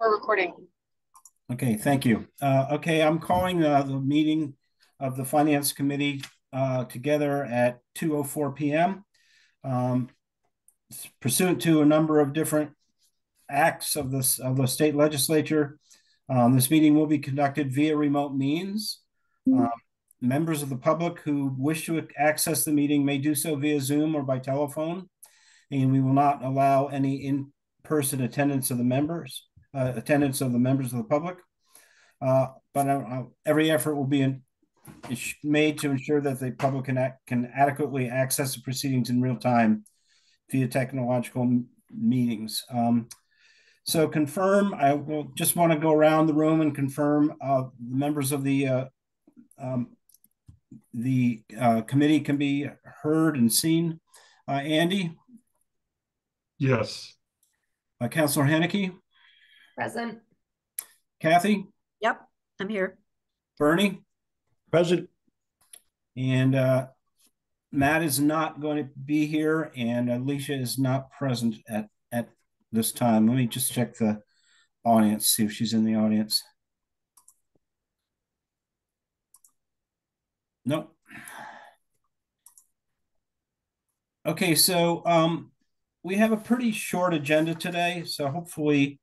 We're recording. Okay, thank you. Uh, okay, I'm calling uh, the meeting of the Finance Committee uh, together at 2.04 p.m. Um, pursuant to a number of different acts of, this, of the state legislature, um, this meeting will be conducted via remote means. Um, members of the public who wish to access the meeting may do so via Zoom or by telephone, and we will not allow any in-person attendance of the members uh, attendance of the members of the public. Uh, but uh, every effort will be in, made to ensure that the public can, act, can adequately access the proceedings in real time via technological meetings. Um, so confirm, I will just want to go around the room and confirm uh, members of the uh, um, the uh, committee can be heard and seen. Uh, Andy? Yes. Uh, Councillor Hanneke? Present. Kathy? Yep, I'm here. Bernie? Present. And uh, Matt is not going to be here, and Alicia is not present at, at this time. Let me just check the audience, see if she's in the audience. Nope. Okay, so um, we have a pretty short agenda today, so hopefully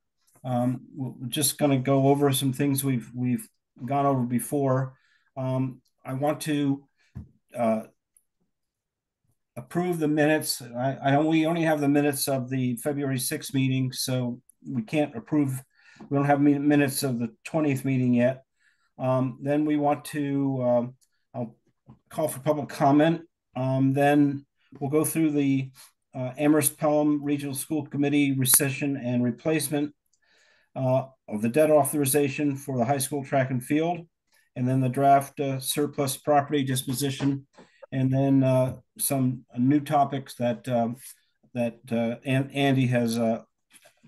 um, we're just going to go over some things we've we've gone over before. Um, I want to uh, approve the minutes. I, I we only have the minutes of the February 6th meeting, so we can't approve. We don't have minutes of the 20th meeting yet. Um, then we want to. Um, I'll call for public comment. Um, then we'll go through the uh, Amherst Pelham Regional School Committee rescission and replacement uh, of the debt authorization for the high school track and field, and then the draft uh, surplus property disposition, and then uh, some new topics that um, that uh, Andy has uh,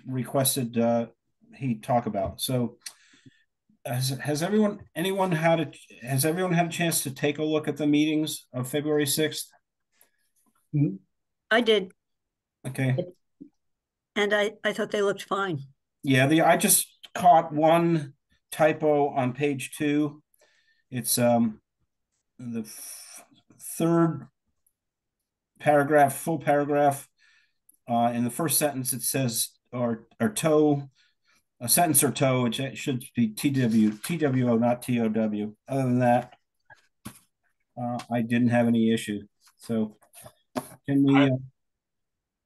requested uh, he talk about. So, has has everyone anyone had a has everyone had a chance to take a look at the meetings of February sixth? I did. Okay. And I I thought they looked fine. Yeah, the I just caught one typo on page two. It's um the third paragraph, full paragraph. Uh, in the first sentence, it says or or toe, a sentence or toe, which should be TW, TWO, not TOW. Other than that, uh, I didn't have any issue. So can we? Uh,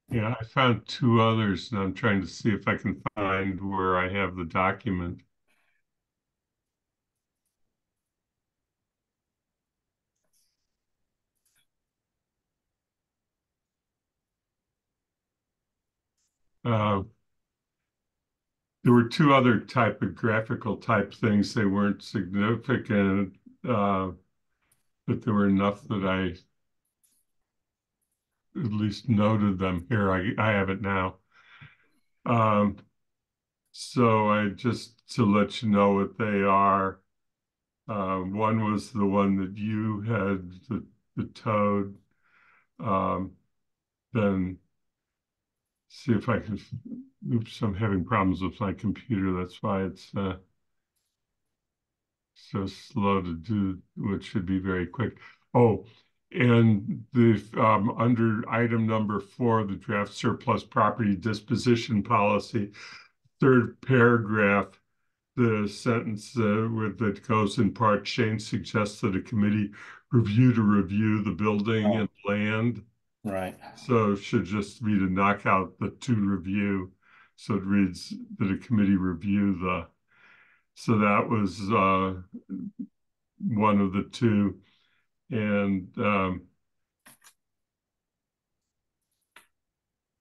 yeah, I found two others and I'm trying to see if I can find where I have the document. Uh, there were two other typographical type things. They weren't significant, uh, but there were enough that I at least noted them here. I, I have it now. Um, so I just to let you know what they are. Uh, one was the one that you had, the, the toad. Um, then see if I can, oops, I'm having problems with my computer. That's why it's uh, so slow to do what should be very quick. Oh, and the um, under item number four, the draft surplus property disposition policy, third paragraph, the sentence uh, with, that goes in part, Shain suggests that a committee review to review the building oh. and land. Right. So should just be to knock out the to review. So it reads that a committee review the. So that was uh, one of the two and um,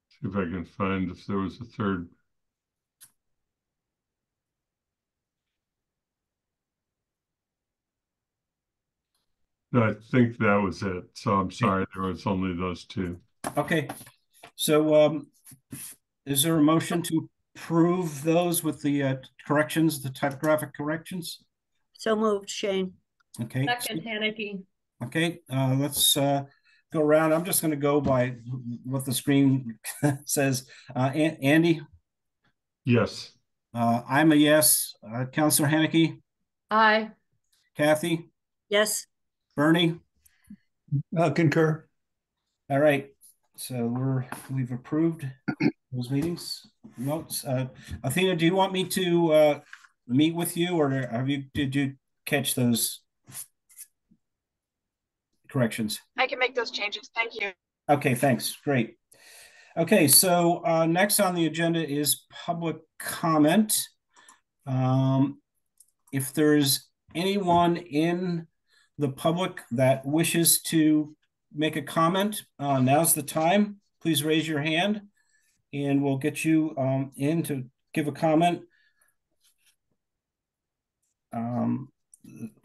see if I can find if there was a third. No, I think that was it. So I'm sorry, there was only those two. Okay. So um, is there a motion to approve those with the uh, corrections, the typographic corrections? So moved, Shain. Okay. Second, Hanneke. Okay, uh, let's uh, go around. I'm just going to go by what the screen says. Uh, Andy? Yes. Uh, I'm a yes. Uh, Counselor Hanneke, Aye. Kathy, Yes, Bernie. Uh, concur. All right. So we're we've approved those meetings notes. Uh, Athena, do you want me to uh, meet with you, or have you did you catch those corrections? I can make those changes. Thank you. Okay, thanks. Great. Okay, so uh, next on the agenda is public comment. Um, if there's anyone in the public that wishes to make a comment, uh, now's the time. Please raise your hand and we'll get you um, in to give a comment. Um,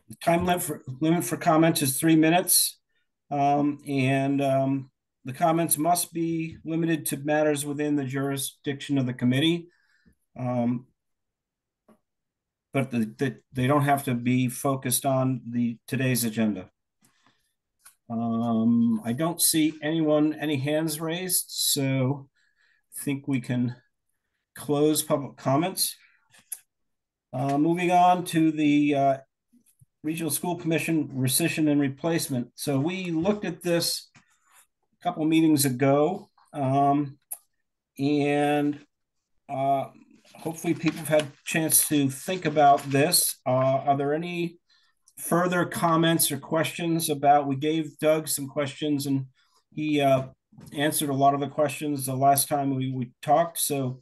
the time limit for, limit for comments is three minutes. Um, and um, the comments must be limited to matters within the jurisdiction of the committee. Um, but the, the, they don't have to be focused on the today's agenda. Um, I don't see anyone, any hands raised, so I think we can close public comments. Uh, moving on to the uh, Regional School Commission rescission and replacement. So we looked at this a couple meetings ago, um, and uh, hopefully people have had a chance to think about this. Uh, are there any further comments or questions about? We gave Doug some questions, and he uh, answered a lot of the questions the last time we, we talked. So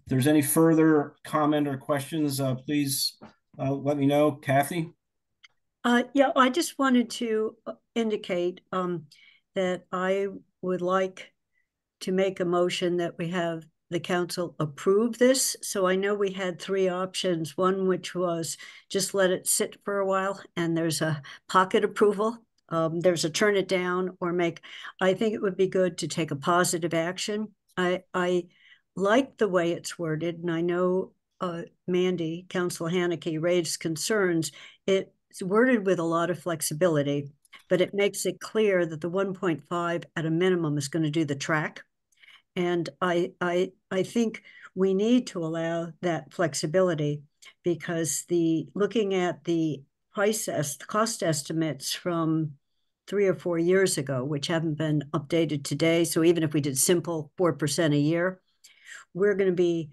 if there's any further comment or questions, uh, please uh, let me know. Kathy? Uh, yeah, I just wanted to uh, indicate um, that I would like to make a motion that we have the council approve this. So I know we had three options, one which was just let it sit for a while, and there's a pocket approval. Um, there's a turn it down or make, I think it would be good to take a positive action. I, I like the way it's worded, and I know uh, Mandi, Council Hanneke raised concerns. It's worded with a lot of flexibility, but it makes it clear that the 1.5 at a minimum is going to do the track. And I, I, I think we need to allow that flexibility because the looking at the price est, cost estimates from three or four years ago, which haven't been updated today. So even if we did simple 4% a year, we're going to be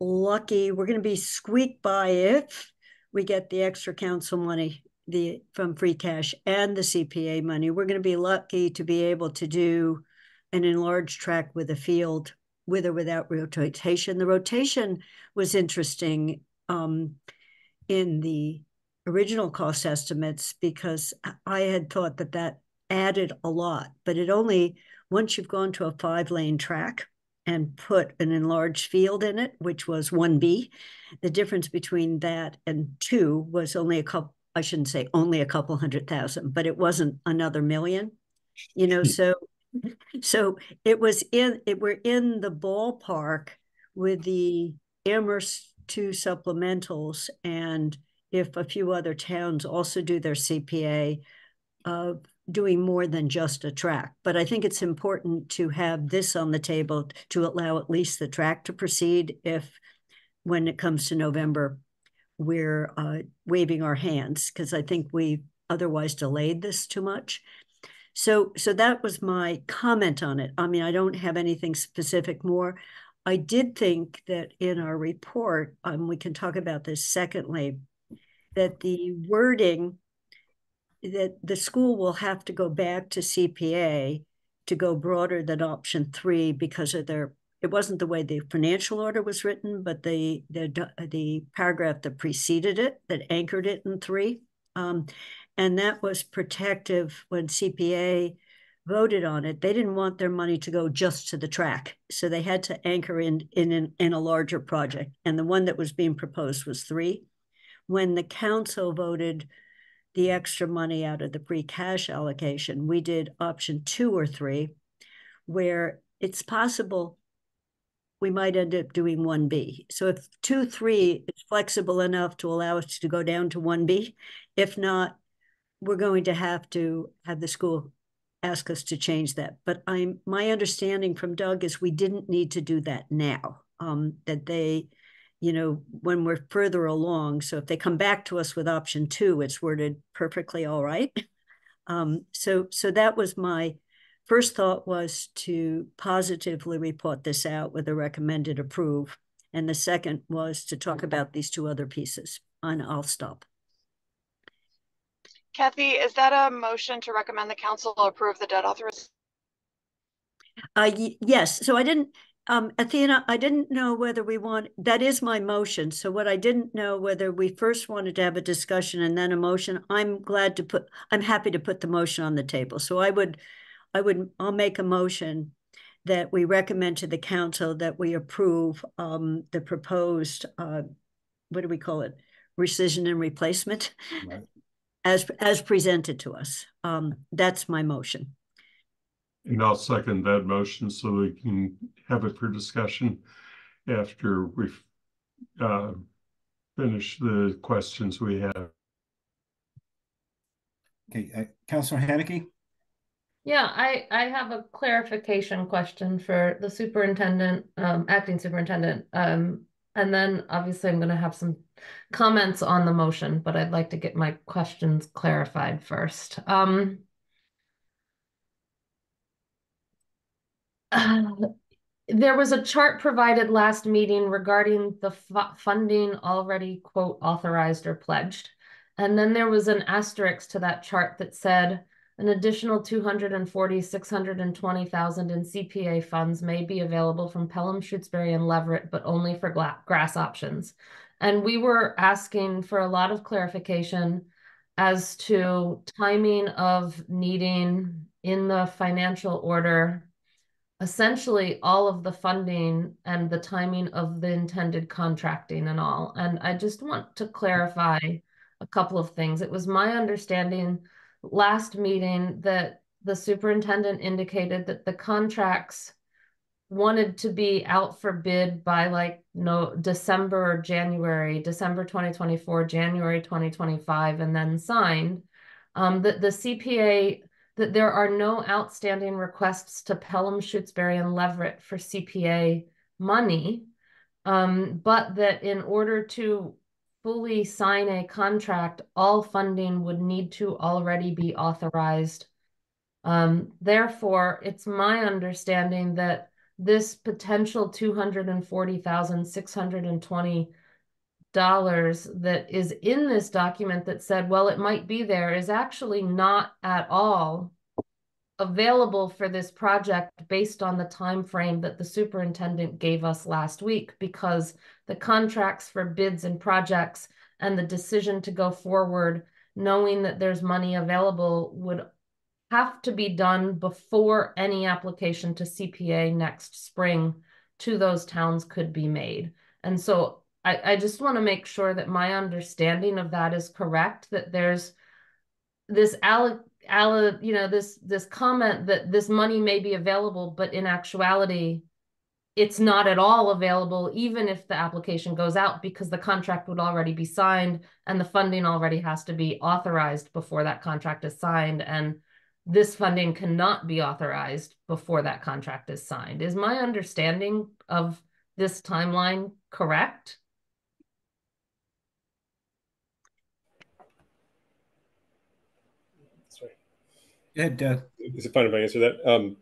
lucky. We're going to be squeaked by if we get the extra council money the from free cash and the CPA money. We're going to be lucky to be able to do an enlarged track with a field with or without rotation. The rotation was interesting um, in the original cost estimates because I had thought that that added a lot, but it only, once you've gone to a five lane track and put an enlarged field in it, which was 1B, the difference between that and two was only a couple, I shouldn't say only a couple hundred thousand, but it wasn't another million, you know, so so it was in it we're in the ballpark with the Amherst two supplementals and if a few other towns also do their CPA uh, doing more than just a track. But I think it's important to have this on the table to allow at least the track to proceed if when it comes to November we're uh, waving our hands because I think we otherwise delayed this too much. So, so that was my comment on it. I mean, I don't have anything specific more. I did think that in our report, um, we can talk about this secondly, that the wording that the school will have to go back to CPA to go broader than option three because of their it wasn't the way the financial order was written, but the the the paragraph that preceded it that anchored it in three. Um, and that was protective when CPA voted on it. They didn't want their money to go just to the track, so they had to anchor in in in, in a larger project. And the one that was being proposed was three. When the council voted the extra money out of the free cash allocation, we did option two or three, where it's possible we might end up doing 1B. So if 2, 3 is flexible enough to allow us to go down to 1B, if not, we're going to have to have the school ask us to change that. But I'm my understanding from Doug is we didn't need to do that now. Um, that they you know, when we're further along. So if they come back to us with option two, it's worded perfectly all right. Um, so, so that was my first thought was to positively report this out with a recommended approve. And the second was to talk about these two other pieces and I'll stop. Kathy, is that a motion to recommend the council approve the debt authorization? Uh, yes, so I didn't, um, Athena, I didn't know whether we want, that is my motion. So what I didn't know whether we first wanted to have a discussion and then a motion, I'm glad to put, I'm happy to put the motion on the table. So I would, I would, I'll make a motion that we recommend to the council that we approve, um, the proposed, uh, what do we call it? Rescission and replacement Right. as, as presented to us. Um, that's my motion. And I'll second that motion so we can have it for discussion after we've uh, finished the questions we have. Okay, uh, Counselor Hanneke? Yeah, I, I have a clarification question for the superintendent, um, acting superintendent. Um, and then obviously I'm gonna have some comments on the motion, but I'd like to get my questions clarified first. Um. Uh, there was a chart provided last meeting regarding the fu- funding already quote authorized or pledged. And then there was an asterisk to that chart that said an additional 240, 620,000 in CPA funds may be available from Pelham, Shutesbury, and Leverett, but only for grass options. And we were asking for a lot of clarification as to timing of needing in the financial order essentially all of the funding and the timing of the intended contracting and all. And I just want to clarify a couple of things. It was my understanding last meeting that the superintendent indicated that the contracts wanted to be out for bid by like no December or January, December 2024, January 2025, and then signed. Um, that the CPA that there are no outstanding requests to Pelham, Shutesbury, and Leverett for CPA money, um, but that in order to fully sign a contract, all funding would need to already be authorized. Um, therefore, it's my understanding that this potential 240,620 dollars that is in this document that said, well, it might be there is actually not at all available for this project based on the time frame that the superintendent gave us last week because the contracts for bids and projects and the decision to go forward knowing that there's money available would have to be done before any application to CPA next spring to those towns could be made. And so I, I just want to make sure that my understanding of that is correct, that there's this alloc allo, you know, this this comment that this money may be available, but in actuality, it's not at all available, even if the application goes out, because the contract would already be signed and the funding already has to be authorized before that contract is signed. And this funding cannot be authorized before that contract is signed. Is my understanding of this timeline correct? Sorry. Ed, uh, Is it fine if I answer that? Um,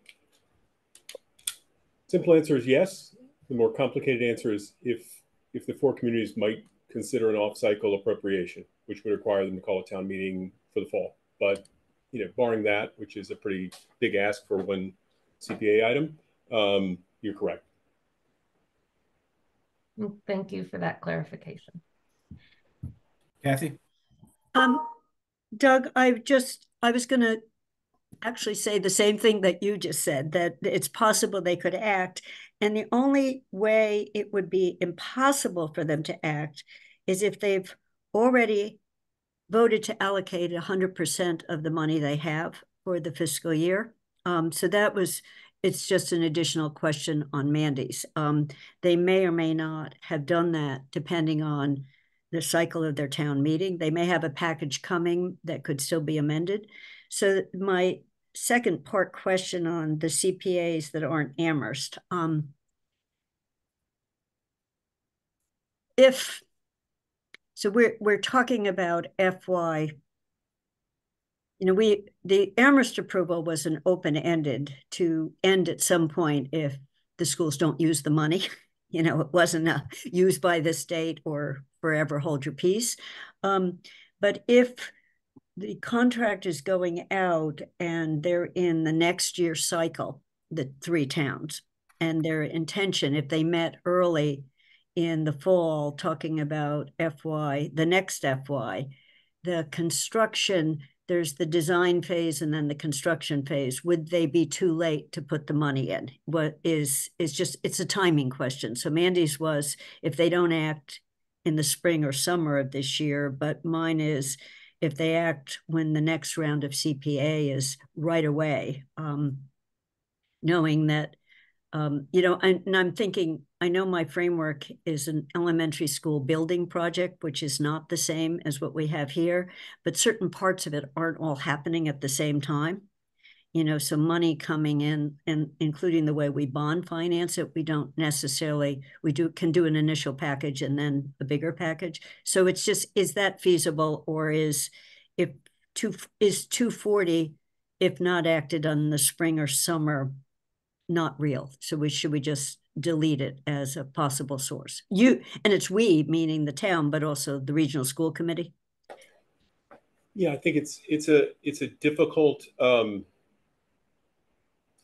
simple answer is yes. The more complicated answer is if if the four communities might consider an off-cycle appropriation, which would require them to call a town meeting for the fall. But you know, barring that, which is a pretty big ask for one CPA item, um, you're correct. Thank you for that clarification. Kathy? Um, Doug, I just, I was gonna actually say the same thing that you just said, that it's possible they could act. And the only way it would be impossible for them to act is if they've already voted to allocate hundred percent of the money they have for the fiscal year. Um, so that was, it's just an additional question on Mandi's. Um, they may or may not have done that depending on the cycle of their town meeting. They may have a package coming that could still be amended. So my second part question on the CPAs that aren't Amherst. Um, if, so we're, we're talking about FY. You know, we, the Amherst approval was an open-ended to end at some point if the schools don't use the money. You know, it wasn't uh, used by the state or forever hold your peace. Um, but if the contract is going out and they're in the next year cycle, the three towns, and their intention, if they met early in the fall, talking about FY, the next FY, the construction, there's the design phase and then the construction phase. Would they be too late to put the money in? What is is just it's a timing question. So Mandi's was if they don't act in the spring or summer of this year, but mine is if they act when the next round of CPA is right away, um, knowing that, um, you know, and, and I'm thinking, I know my framework is an elementary school building project, which is not the same as what we have here, but certain parts of it aren't all happening at the same time you know, some money coming in and including the way we bond finance it, we don't necessarily, we do, can do an initial package and then a bigger package. So it's just, is that feasible or is, if two, is two forty, if not acted on the spring or summer, not real? So we, should we just delete it as a possible source? You, and it's we, meaning the town, but also the regional school committee? Yeah, I think it's, it's a, it's a difficult, um,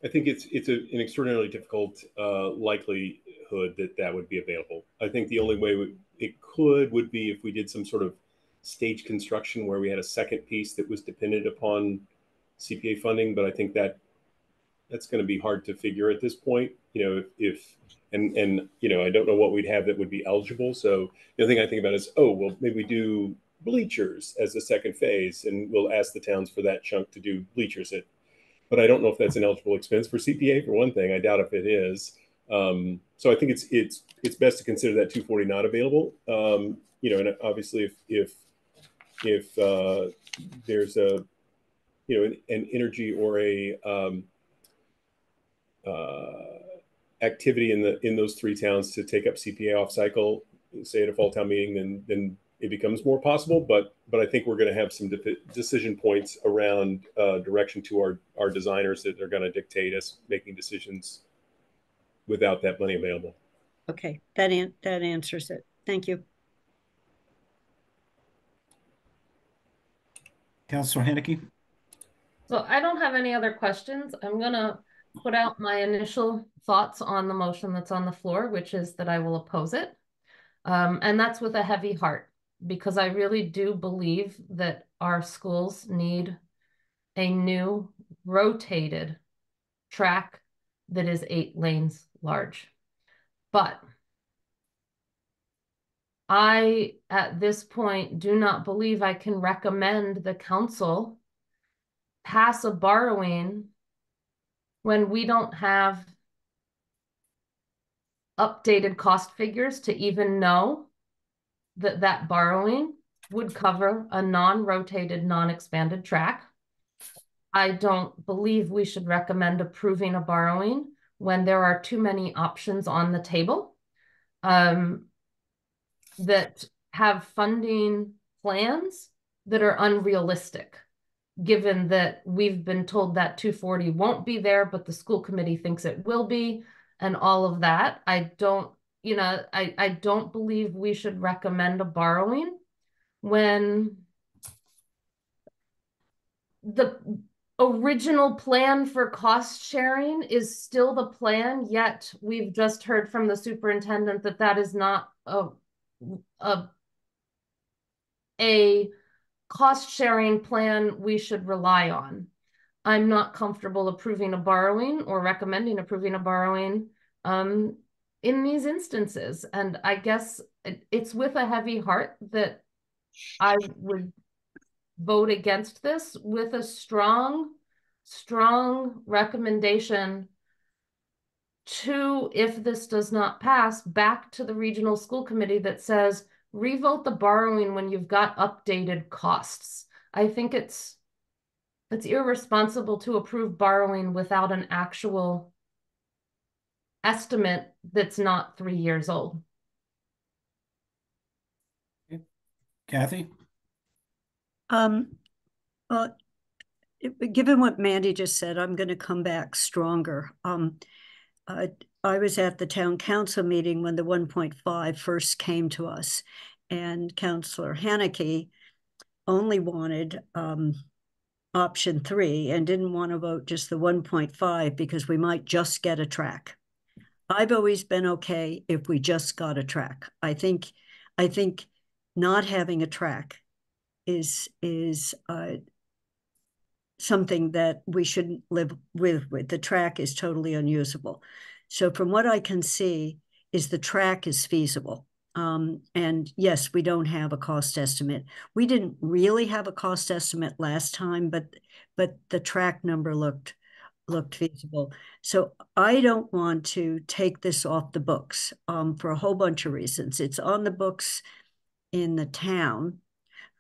I think it's it's a, an extraordinarily difficult uh, likelihood that that would be available. I think the only way it could would be if we did some sort of stage construction where we had a second piece that was dependent upon CPA funding. But I think that that's going to be hard to figure at this point. You know, if, if and and you know, I don't know what we'd have that would be eligible. So the other thing I think about is, oh, well, maybe we do bleachers as a second phase, and we'll ask the towns for that chunk to do bleachers at but I don't know if that's an eligible expense for CPA for one thing. I doubt if it is. Um, so I think it's it's it's best to consider that 240 not available. Um, you know, and obviously if if if uh, there's a you know an, an energy or a um, uh, activity in the in those three towns to take up CPA off cycle, say at a fall town meeting, then then it becomes more possible. But but I think we're going to have some de- decision points around uh, direction to our our designers that are going to dictate us making decisions without that money available. Okay, that an- that answers it. Thank you. Councilor Hanneke? So I don't have any other questions. I'm gonna put out my initial thoughts on the motion that's on the floor, which is that I will oppose it. Um, and that's with a heavy heart because I really do believe that our schools need a new rotated track that is eight lanes large. But I, at this point, do not believe I can recommend the council pass a borrowing when we don't have updated cost figures to even know that that borrowing would cover a non-rotated, non-expanded track. I don't believe we should recommend approving a borrowing when there are too many options on the table um, that have funding plans that are unrealistic, given that we've been told that 240 won't be there, but the school committee thinks it will be, and all of that. I don't you know, I, I don't believe we should recommend a borrowing when the original plan for cost sharing is still the plan, yet we've just heard from the superintendent that that is not a, a, a cost sharing plan we should rely on. I'm not comfortable approving a borrowing or recommending approving a borrowing um, in these instances. And I guess it's with a heavy heart that I would vote against this with a strong, strong recommendation to, if this does not pass, back to the regional school committee that says, revote the borrowing when you've got updated costs. I think it's it's irresponsible to approve borrowing without an actual estimate that's not three years old. Kathy? Um, uh, it- given what Mandi just said, I'm going to come back stronger. Um, uh, I was at the town council meeting when the 1.5 first came to us, and Councillor Hanneke only wanted um, option three and didn't want to vote just the 1.5 because we might just get a track. I've always been okay if we just got a track. I think, I think not having a track is is uh, something that we shouldn't live with. With the track is totally unusable. So from what I can see, is the track is feasible. Um, and yes, we don't have a cost estimate. We didn't really have a cost estimate last time, but but the track number looked looked feasible. So I don't want to take this off the books um, for a whole bunch of reasons. It's on the books in the town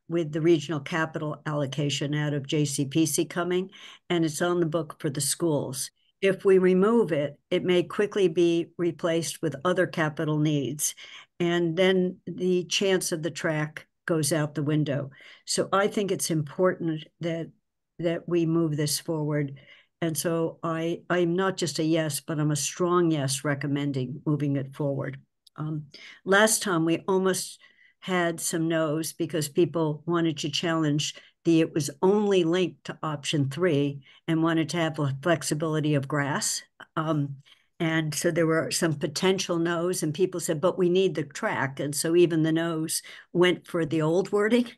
with the regional capital allocation out of JCPC coming, and it's on the book for the schools. If we remove it, it may quickly be replaced with other capital needs, and then the chance of the track goes out the window. So I think it's important that that we move this forward. And so I I'm not just a yes, but I'm a strong yes recommending moving it forward. Um, last time we almost had some no's because people wanted to challenge the it was only linked to option three and wanted to have the flexibility of grass. Um, and so there were some potential no's, and people said, but we need the track. And so even the no's went for the old wording.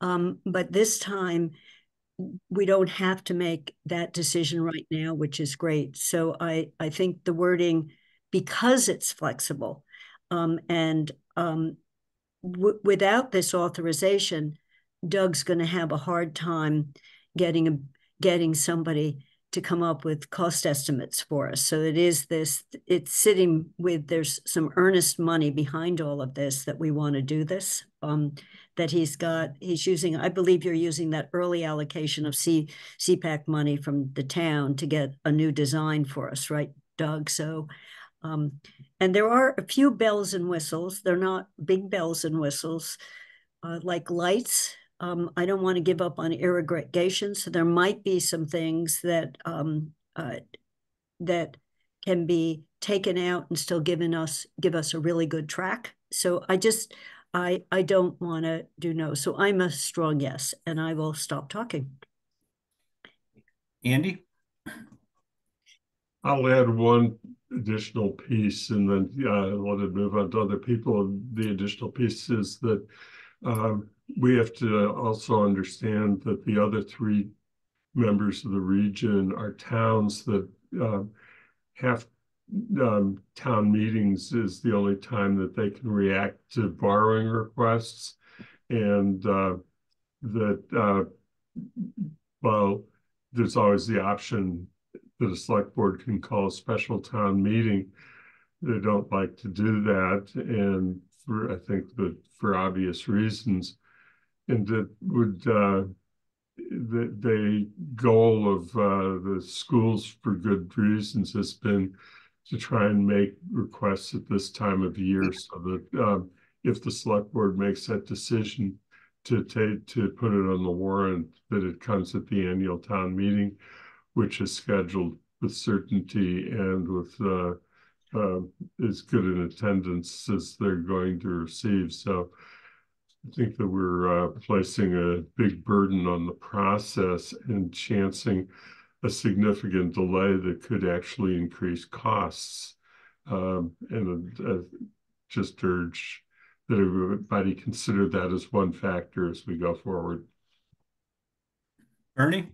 Um, but this time, we don't have to make that decision right now, which is great. So I, I think the wording, because it's flexible um, and um, without this authorization, Doug's going to have a hard time getting a getting somebody to come up with cost estimates for us. So it is this, it's sitting with, there's some earnest money behind all of this that we want to do this. Um, that he's got, he's using, I believe you're using that early allocation of C, CPAC money from the town to get a new design for us, right, Doug? So um, and there are a few bells and whistles. They're not big bells and whistles, uh, like lights. Um, I don't want to give up on irrigation, so there might be some things that um, uh, that can be taken out and still given us give us a really good track. So I just I I don't want to do no. So I'm a strong yes, and I will stop talking. Andy, I'll add one additional piece and then yeah, I want to move on to other people. The additional piece is that um, we have to also understand that the other three members of the region are towns that uh, have um, town meetings is the only time that they can react to borrowing requests and uh, that uh, well there's always the option that a select board can call a special town meeting. They don't like to do that, and for I think that for obvious reasons, and that would uh, the, the goal of uh, the schools for good reasons has been to try and make requests at this time of year so that um, if the select board makes that decision to take to put it on the warrant that it comes at the annual town meeting which is scheduled with certainty and with uh, uh, as good an attendance as they're going to receive. So I think that we're uh, placing a big burden on the process and chancing a significant delay that could actually increase costs. Um, and uh, just urge that everybody consider that as one factor as we go forward. Ernie?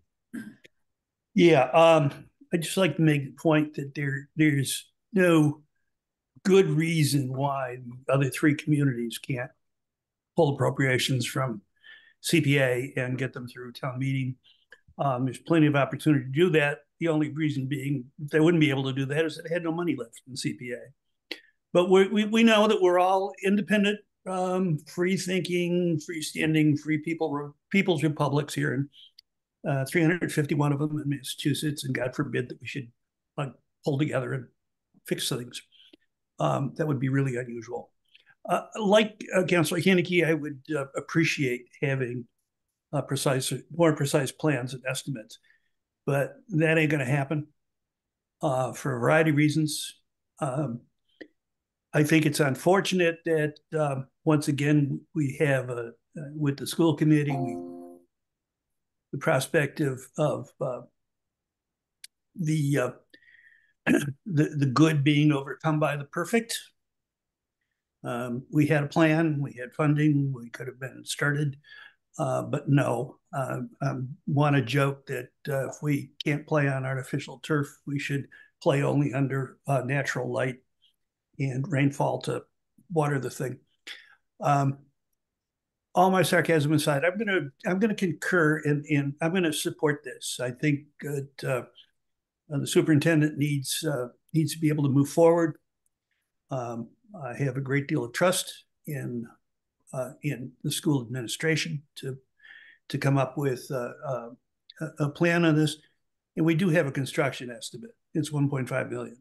Yeah, um, I'd just like to make the point that there there's no good reason why the other three communities can't pull appropriations from CPA and get them through town meeting. Um, there's plenty of opportunity to do that. The only reason being they wouldn't be able to do that is that they had no money left in CPA. But we we know that we're all independent, um, free thinking, freestanding, free people people's republics here in uh, 351 of them in Massachusetts, and God forbid that we should like pull together and fix things. Um, that would be really unusual. Uh, like uh, Councilor Hanneke, I would uh, appreciate having uh, precise, more precise plans and estimates, but that ain't going to happen uh, for a variety of reasons. Um, I think it's unfortunate that um, once again we have a uh, with the school committee we the prospect of of uh, the the the good being overcome by the perfect. Um, we had a plan, we had funding, we could have been started, uh, but no. Uh, I want to joke that uh, if we can't play on artificial turf, we should play only under uh, natural light and rainfall to water the thing. Um, all my sarcasm aside, I'm gonna I'm gonna concur and in, I'm gonna support this. I think that uh, the superintendent needs uh, needs to be able to move forward. Um, I have a great deal of trust in uh, in the school administration to to come up with uh, uh, a, a plan on this, and we do have a construction estimate. It's 1.5 million.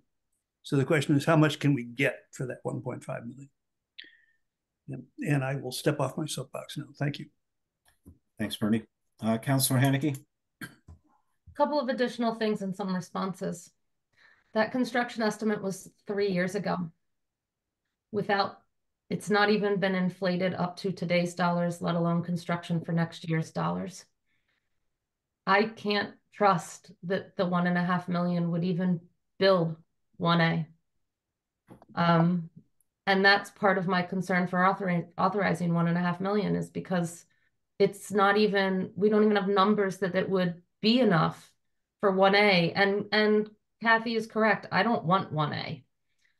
So the question is, how much can we get for that 1.5 million? And, and I will step off my soapbox now. Thank you. Thanks, Bernie. Uh, Councilor Hanneke? A couple of additional things and some responses. That construction estimate was three years ago. Without, it's not even been inflated up to today's dollars, let alone construction for next year's dollars. I can't trust that the one and a half million would even build 1A. Um, and that's part of my concern for author authorizing one and a half million is because it's not even we don't even have numbers that it would be enough for 1A. And and Kathy is correct. I don't want 1A.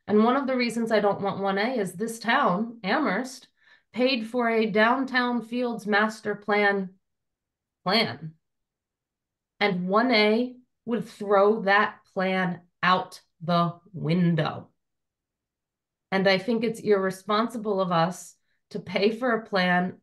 And one of the reasons I don't want 1A is this town, Amherst, paid for a downtown fields master plan plan. And 1A would throw that plan out the window. And I think it's irresponsible of us to pay for a plan,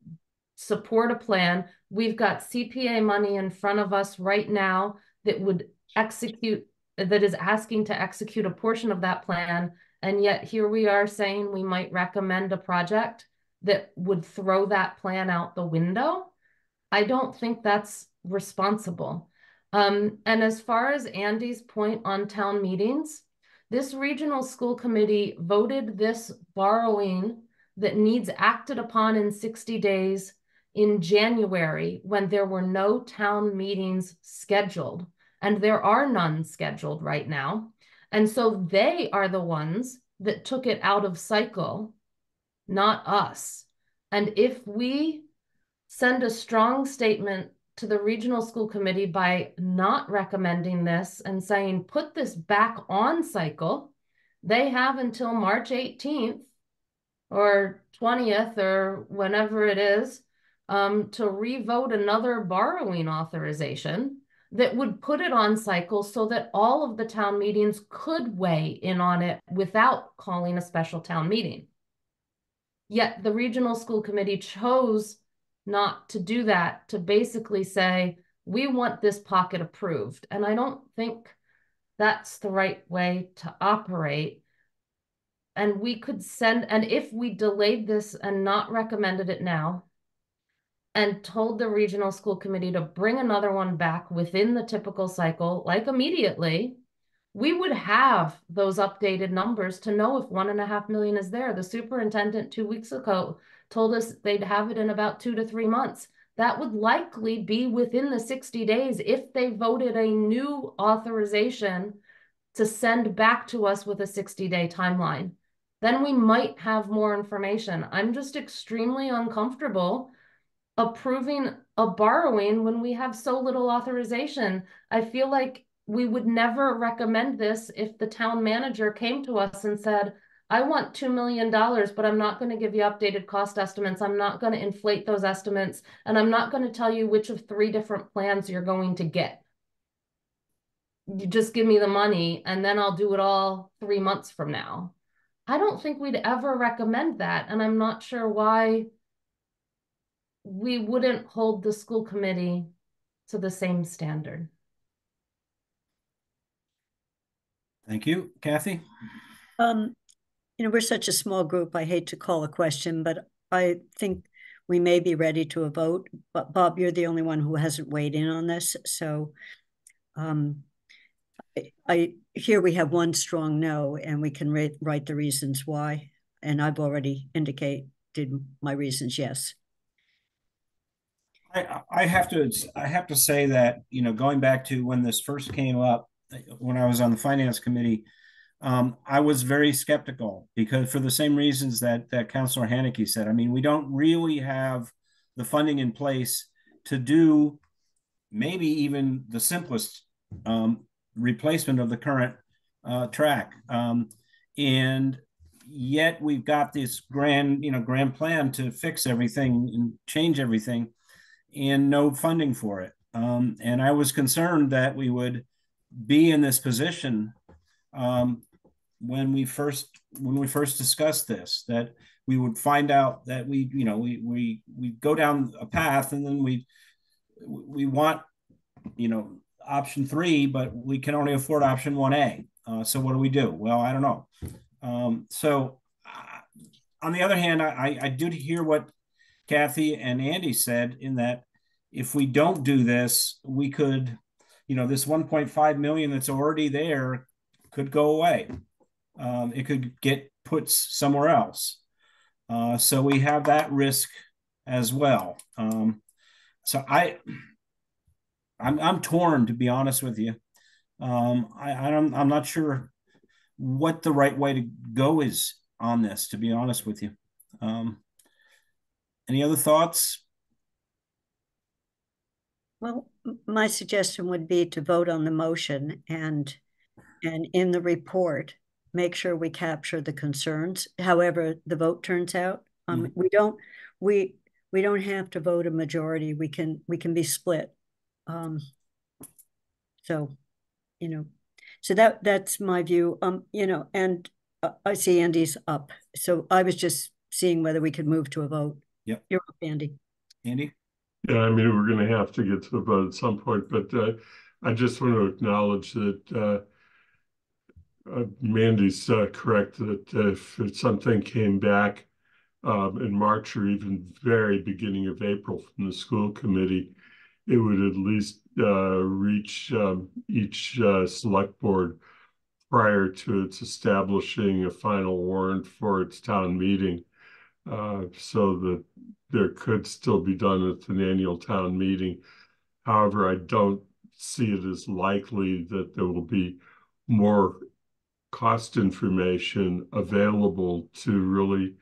support a plan. We've got CPA money in front of us right now that would execute, that is asking to execute a portion of that plan. And yet here we are saying we might recommend a project that would throw that plan out the window. I don't think that's responsible. Um, and as far as Andy's point on town meetings, this regional school committee voted this borrowing that needs acted upon in 60 days in January when there were no town meetings scheduled. And there are none scheduled right now. And so they are the ones that took it out of cycle, not us. And if we send a strong statement to the regional school committee by not recommending this and saying, put this back on cycle. They have until March 18th or 20th or whenever it is um, to revote another borrowing authorization that would put it on cycle so that all of the town meetings could weigh in on it without calling a special town meeting. Yet the regional school committee chose not to do that, to basically say, we want this pocket approved. And I don't think that's the right way to operate. And we could send, and if we delayed this and not recommended it now, and told the regional school committee to bring another one back within the typical cycle, like immediately, we would have those updated numbers to know if one and a half million is there. The superintendent two weeks ago told us they'd have it in about two to three months. That would likely be within the 60 days if they voted a new authorization to send back to us with a 60 day timeline. Then we might have more information. I'm just extremely uncomfortable approving a borrowing when we have so little authorization. I feel like we would never recommend this if the town manager came to us and said, I want $2 million, but I'm not going to give you updated cost estimates. I'm not going to inflate those estimates. And I'm not going to tell you which of three different plans you're going to get. You just give me the money and then I'll do it all three months from now. I don't think we'd ever recommend that. And I'm not sure why we wouldn't hold the school committee to the same standard. Thank you. Kathy? Um, you know, we're such a small group. I hate to call a question, but I think we may be ready to a vote. But Bob, you're the only one who hasn't weighed in on this. So um, I, I here we have one strong no, and we can write, write the reasons why. And I've already indicated my reasons yes. I, I have to I have to say that you know going back to when this first came up when I was on the finance committee, um, I was very skeptical because for the same reasons that that Councillor Hanneke said. I mean, we don't really have the funding in place to do maybe even the simplest um, replacement of the current uh, track. Um, and yet we've got this grand, you know, grand plan to fix everything and change everything and no funding for it. Um, and I was concerned that we would be in this position um, when we first when we first discussed this that we would find out that we you know we we we go down a path and then we we want you know option three but we can only afford option 1a uh, so what do we do? Well i don't know. Um, so uh, on the other hand I, I do hear what kathy and andy said in that if we don't do this we could you know this 1.5 million that's already there could go away. Um, it could get put somewhere else. Uh, so we have that risk as well. Um, so i I'm, I'm torn to be honest with you. Um, I, I'm, I'm not sure what the right way to go is on this to be honest with you. Um, any other thoughts well, my suggestion would be to vote on the motion and and in the report, make sure we capture the concerns, however the vote turns out. Um, mm -hmm. we don't we we don't have to vote a majority. We can we can be split. Um, so, you know, so that that's my view. Um, you know, and uh, I see Andy's up. So I was just seeing whether we could move to a vote. Yep. You're up, Andy. Andy? Yeah, I mean, we're going to have to get to a vote at some point, but uh, I just want to acknowledge that uh, uh, Mandi's uh, correct that if something came back um, in March or even very beginning of April from the school committee, it would at least uh, reach um, each uh, select board prior to its establishing a final warrant for its town meeting. Uh, so that there could still be done at an annual town meeting. However, I don't see it as likely that there will be more cost information available to really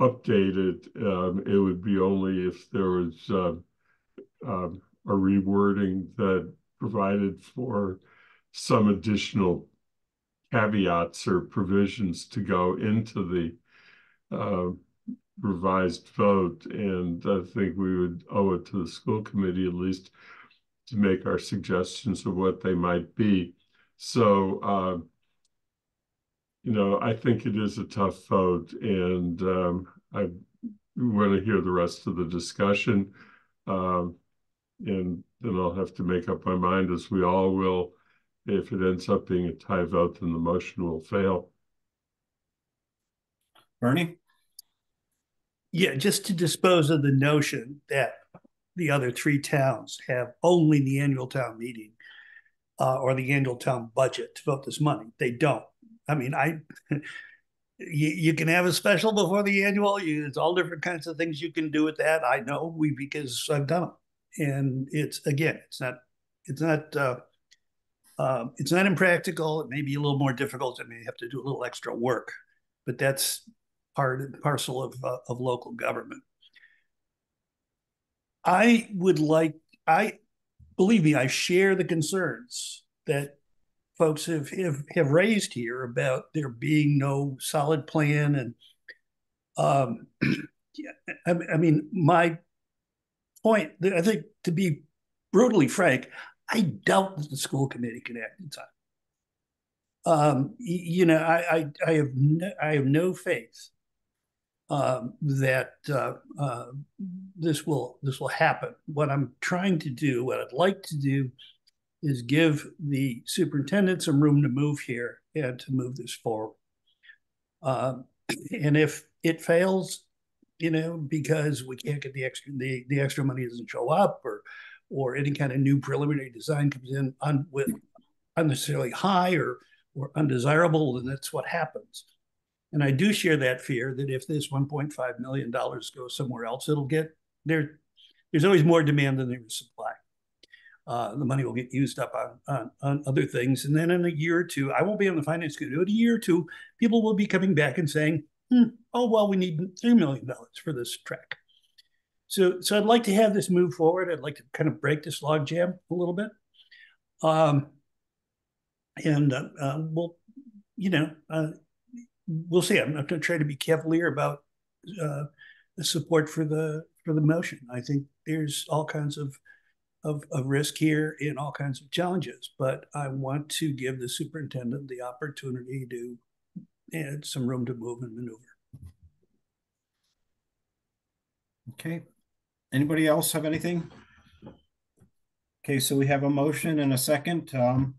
update it. Um, it would be only if there was uh, a rewording that provided for some additional caveats or provisions to go into the uh, revised vote. And I think we would owe it to the school committee at least to make our suggestions of what they might be. So, uh, you know, I think it is a tough vote, and um, I want to hear the rest of the discussion. Um, and then I'll have to make up my mind, as we all will. If it ends up being a tie vote, then the motion will fail. Bernie? Yeah, just to dispose of the notion that the other three towns have only the annual town meeting uh, or the annual town budget to vote this money. They don't. I mean, I you, you can have a special before the annual. You, all different kinds of things you can do with that. I know we because I've done them, and it's again, it's not, it's not, uh, uh, it's not impractical. It may be a little more difficult. It may have to do a little extra work, but that's part and parcel of, uh, of local government. I would like, I believe me, I share the concerns that folks have, have, have raised here about there being no solid plan. And um, I, I mean, my point, I think to be brutally frank, I doubt that the school committee can act in time. Um, you know, I, I, I have no, I have no faith that uh, uh, this will this will happen. What I'm trying to do, what I'd like to do, is give the superintendent some room to move here and to move this forward. And if it fails, you know, because we can't get the extra the, the extra money doesn't show up or or any kind of new preliminary design comes in un, with unnecessarily high or or undesirable, then that's what happens. And I do share that fear that if this 1.5 million dollars goes somewhere else, it'll get there. There's always more demand than there is supply. Uh, the money will get used up on, on, on other things, and then in a year or two, I won't be on the finance committee. In a year or two, people will be coming back and saying, hmm, "Oh well, we need three million dollars for this track." So, so I'd like to have this move forward. I'd like to kind of break this logjam a little bit. Um, and uh, uh, we'll, you know, uh, we'll see. I'm not going to try to be cavalier about uh, the support for the for the motion. I think there's all kinds of, of of risk here and all kinds of challenges, but I want to give the superintendent the opportunity to add some room to move and maneuver. Okay. Anybody else have anything? Okay, so we have a motion and a second. Um,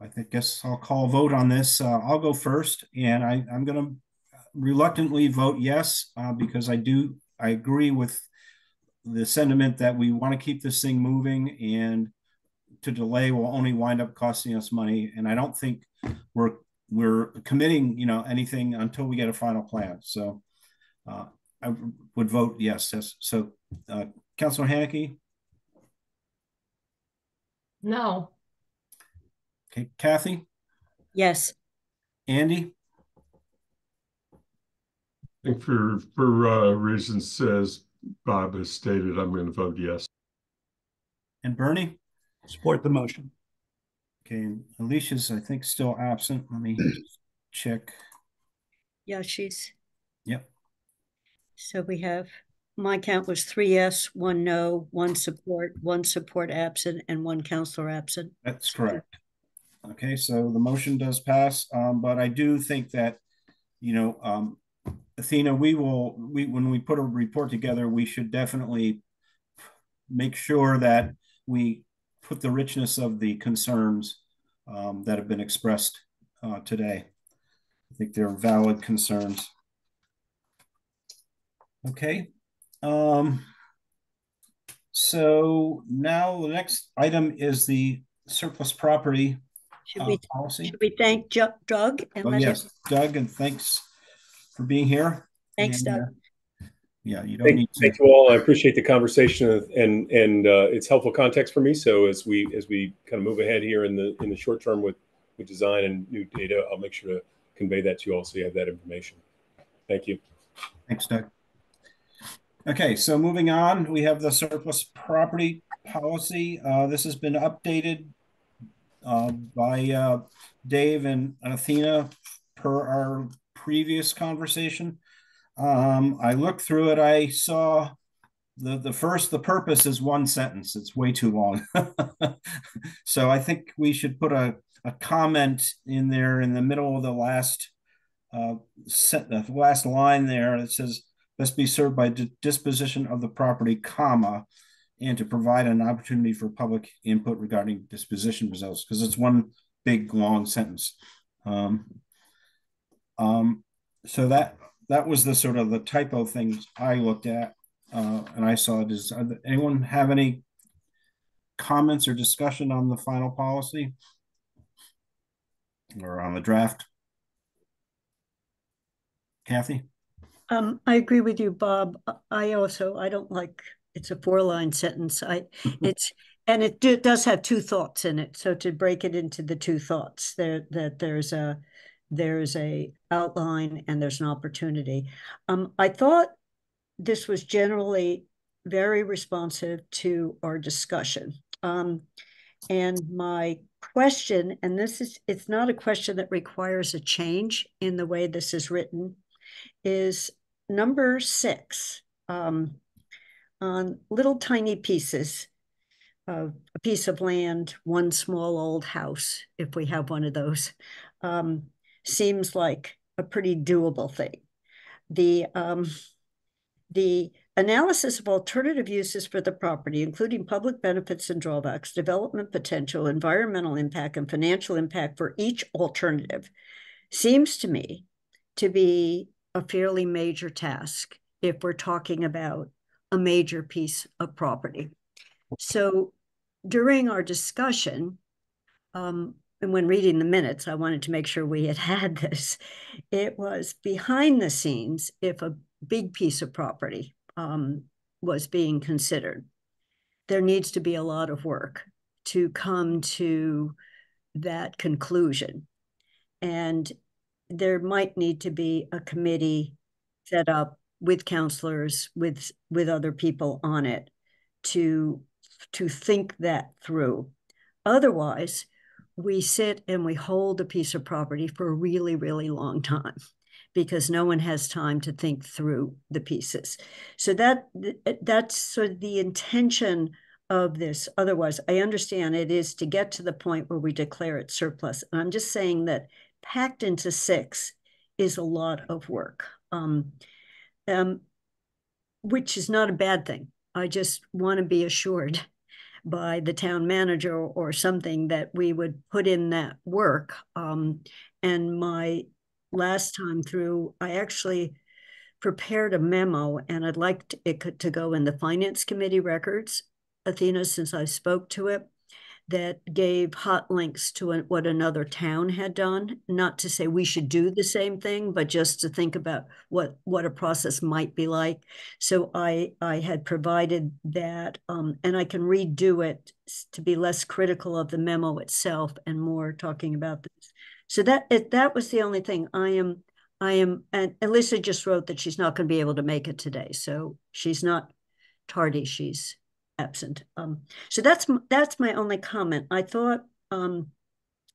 I think guess I'll call vote on this. Uh, I'll go first, and I, I'm going to reluctantly vote yes uh, because I do I agree with the sentiment that we want to keep this thing moving, and to delay will only wind up costing us money. And I don't think we're we're committing you know anything until we get a final plan. So uh, I would vote yes. yes. So, uh, Councilor Hanneke. No. Okay, Kathy, Yes. Andy, I think for, for, uh, reasons as Bob has stated, I'm gonna vote yes. and Bernie. Support the motion. Okay, Alicia's I think still absent. Let me check. Yeah, she's, Yep. so we have, my count was three yes, one no, one support, one support absent, and one counselor absent. That's correct. Okay, so the motion does pass, um, but I do think that, you know, um, Athena, we will, we, when we put a report together, we should definitely make sure that we put the richness of the concerns, um, that have been expressed, uh, today. I think they're valid concerns. Okay, um, so now the next item is the surplus property Should uh, we, policy. should we thank Ju- Doug? and Oh, let him- yes, Doug, and thanks for being here. Thanks, And, Doug. uh, Yeah, you don't Thank, need to. thank you all. I appreciate the conversation and, and uh, it's helpful context for me. So as we, as we kind of move ahead here in the, in the short term with, with design and new data, I'll make sure to convey that to you all so you have that information. Thank you. Thanks, Doug. Okay, so moving on, we have the surplus property policy. Uh, this has been updated uh, by uh, Dave and Athena per our previous conversation. Um, I looked through it. I saw the the first the purpose is one sentence. It's way too long. so I think we should put a a comment in there in the middle of the last uh, set, the last line there. It says must be served by di- disposition of the property, comma, and to provide an opportunity for public input regarding disposition results because it's one big long sentence. Um, um, so that that was the sort of the typo things I looked at uh, and I saw. Does anyone have any comments or discussion on the final policy or on the draft? Kathy? Um, I agree with you, Bob. I also, I don't like, it's a four-line sentence. I, it's, and it do, does have two thoughts in it. So to break it into the two thoughts, there, that there's a, there's a outline and there's an opportunity. Um, I thought this was generally very responsive to our discussion. Um, and my question, and this is, it's not a question that requires a change in the way this is written, is number six um, on little tiny pieces of a piece of land, one small old house, if we have one of those, um, seems like a pretty doable thing. The um, the analysis of alternative uses for the property, including public benefits and drawbacks, development potential, environmental impact, and financial impact for each alternative, seems to me to be a fairly major task if we're talking about a major piece of property. So during our discussion, um, and when reading the minutes, I wanted to make sure we had had this. It was behind the scenes if a big piece of property um, was being considered. There needs to be a lot of work to come to that conclusion. And there might need to be a committee set up with counselors, with with other people on it to to think that through. Otherwise, we sit and we hold a piece of property for a really, really long time because no one has time to think through the pieces. So that that's sort of the intention of this. Otherwise, I understand it is to get to the point where we declare it surplus. And I'm just saying that packed into six is a lot of work, um, um, which is not a bad thing. I just want to be assured by the town manager or something that we would put in that work. Um, and my last time through, I actually prepared a memo and I'd like it to go in the finance committee records, Athena, since I spoke to it that gave hot links to what another town had done. Not to say we should do the same thing, but just to think about what what a process might be like. So I I had provided that, um, and I can redo it to be less critical of the memo itself and more talking about this. So that it, that was the only thing I am. I am, and Alyssa just wrote that she's not going to be able to make it today. So she's not tardy. She's absent. Um, so that's that's my only comment. I thought um,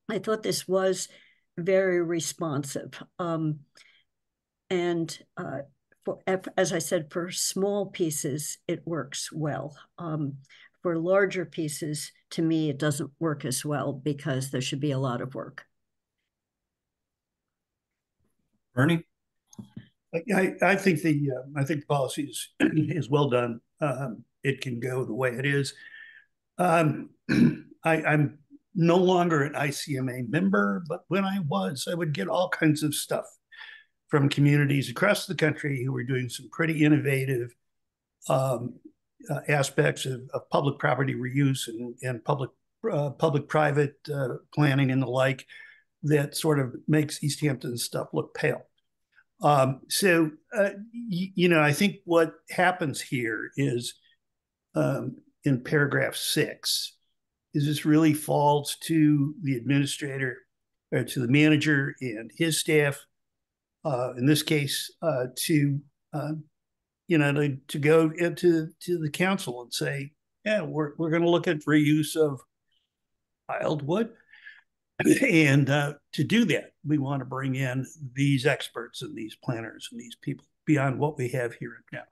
I thought this was very responsive, um, and uh, for as I said, for small pieces it works well. Um, for larger pieces, to me, it doesn't work as well because there should be a lot of work. Bernie. I, I think the uh, I think the policy is is well done. Um, it can go the way it is. Um, I, I'm no longer an ICMA member, but when I was, I would get all kinds of stuff from communities across the country who were doing some pretty innovative um, uh, aspects of, of, public property reuse and, and public uh, public private uh, planning and the like that sort of makes Easthampton stuff look pale. Um, so, uh, you know, I think what happens here is um, in paragraph six is this really falls to the administrator or to the manager and his staff, uh, in this case, uh, to uh, you know to, to go into to the council and say, yeah, we're we're going to look at reuse of wildwood, and uh, to do that, we want to bring in these experts and these planners and these people beyond what we have here now.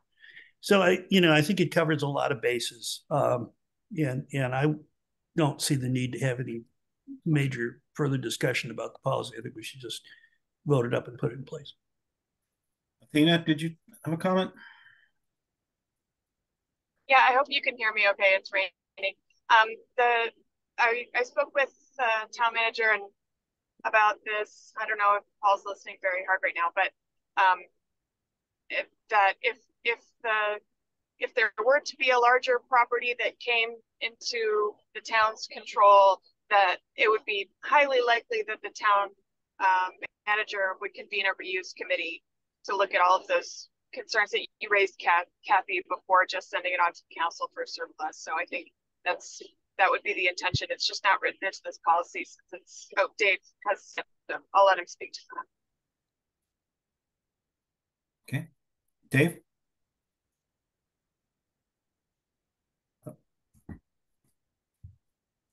So I, you know, I think it covers a lot of bases, um, and and I don't see the need to have any major further discussion about the policy. I think we should just vote it up and put it in place. Athena, did you have a comment? Yeah, I hope you can hear me okay. It's raining. Um, the I, I spoke with the town manager and about this. I don't know if Paul's listening very hard right now, but um, if, that if if the if there were to be a larger property that came into the town's control, that it would be highly likely that the town um, manager would convene a reuse committee to look at all of those concerns that you raised, Kathy, before just sending it on to council for a surplus. So I think that's that would be the intention. It's just not written into this policy since it's oh Dave has I'll let him speak to that. Okay. Dave?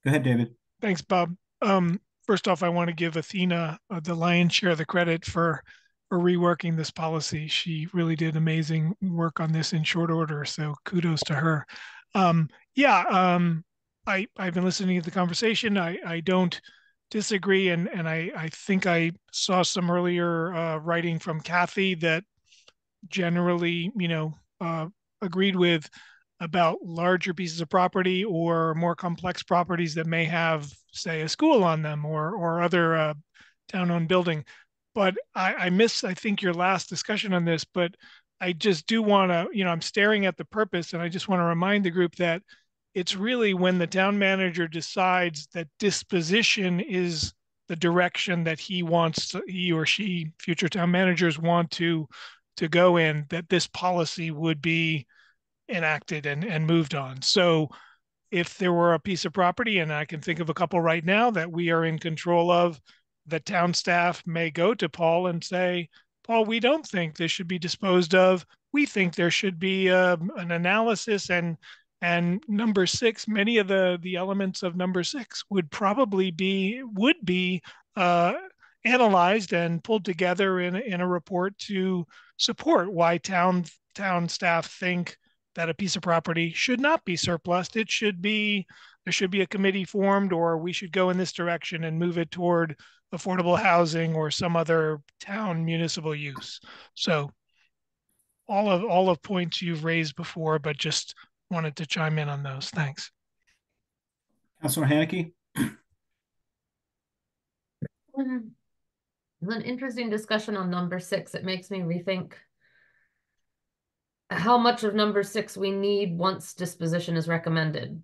Go ahead, David. Thanks, Bob. Um, first off, I want to give Athena uh, the lion's share of the credit for for reworking this policy. She really did amazing work on this in short order. So kudos to her. Um, yeah, um, I I've been listening to the conversation. I I don't disagree, and and I I think I saw some earlier uh, writing from Kathy that generally you know uh, agreed with about larger pieces of property or more complex properties that may have, say, a school on them or or other uh, town-owned building. but I, I miss, I think, your last discussion on this, but I just do want to, you know, I'm staring at the purpose and I just want to remind the group that it's really when the town manager decides that disposition is the direction that he wants to, he or she future town managers want to to go in that this policy would be enacted and and moved on. So if there were a piece of property and i can think of a couple right now that we are in control of the town staff may go to paul and say paul we don't think this should be disposed of. We think there should be um, an analysis and and number six many of the the elements of number six would probably be would be uh, analyzed and pulled together in, in a report to support why town town staff think that a piece of property should not be surplus it should be there should be a committee formed or we should go in this direction and move it toward affordable housing or some other town municipal use so all of all of points you've raised before but just wanted to chime in on those. Thanks. Councilor Hanneke? Um, an interesting discussion on number six. It makes me rethink how much of number six we need once disposition is recommended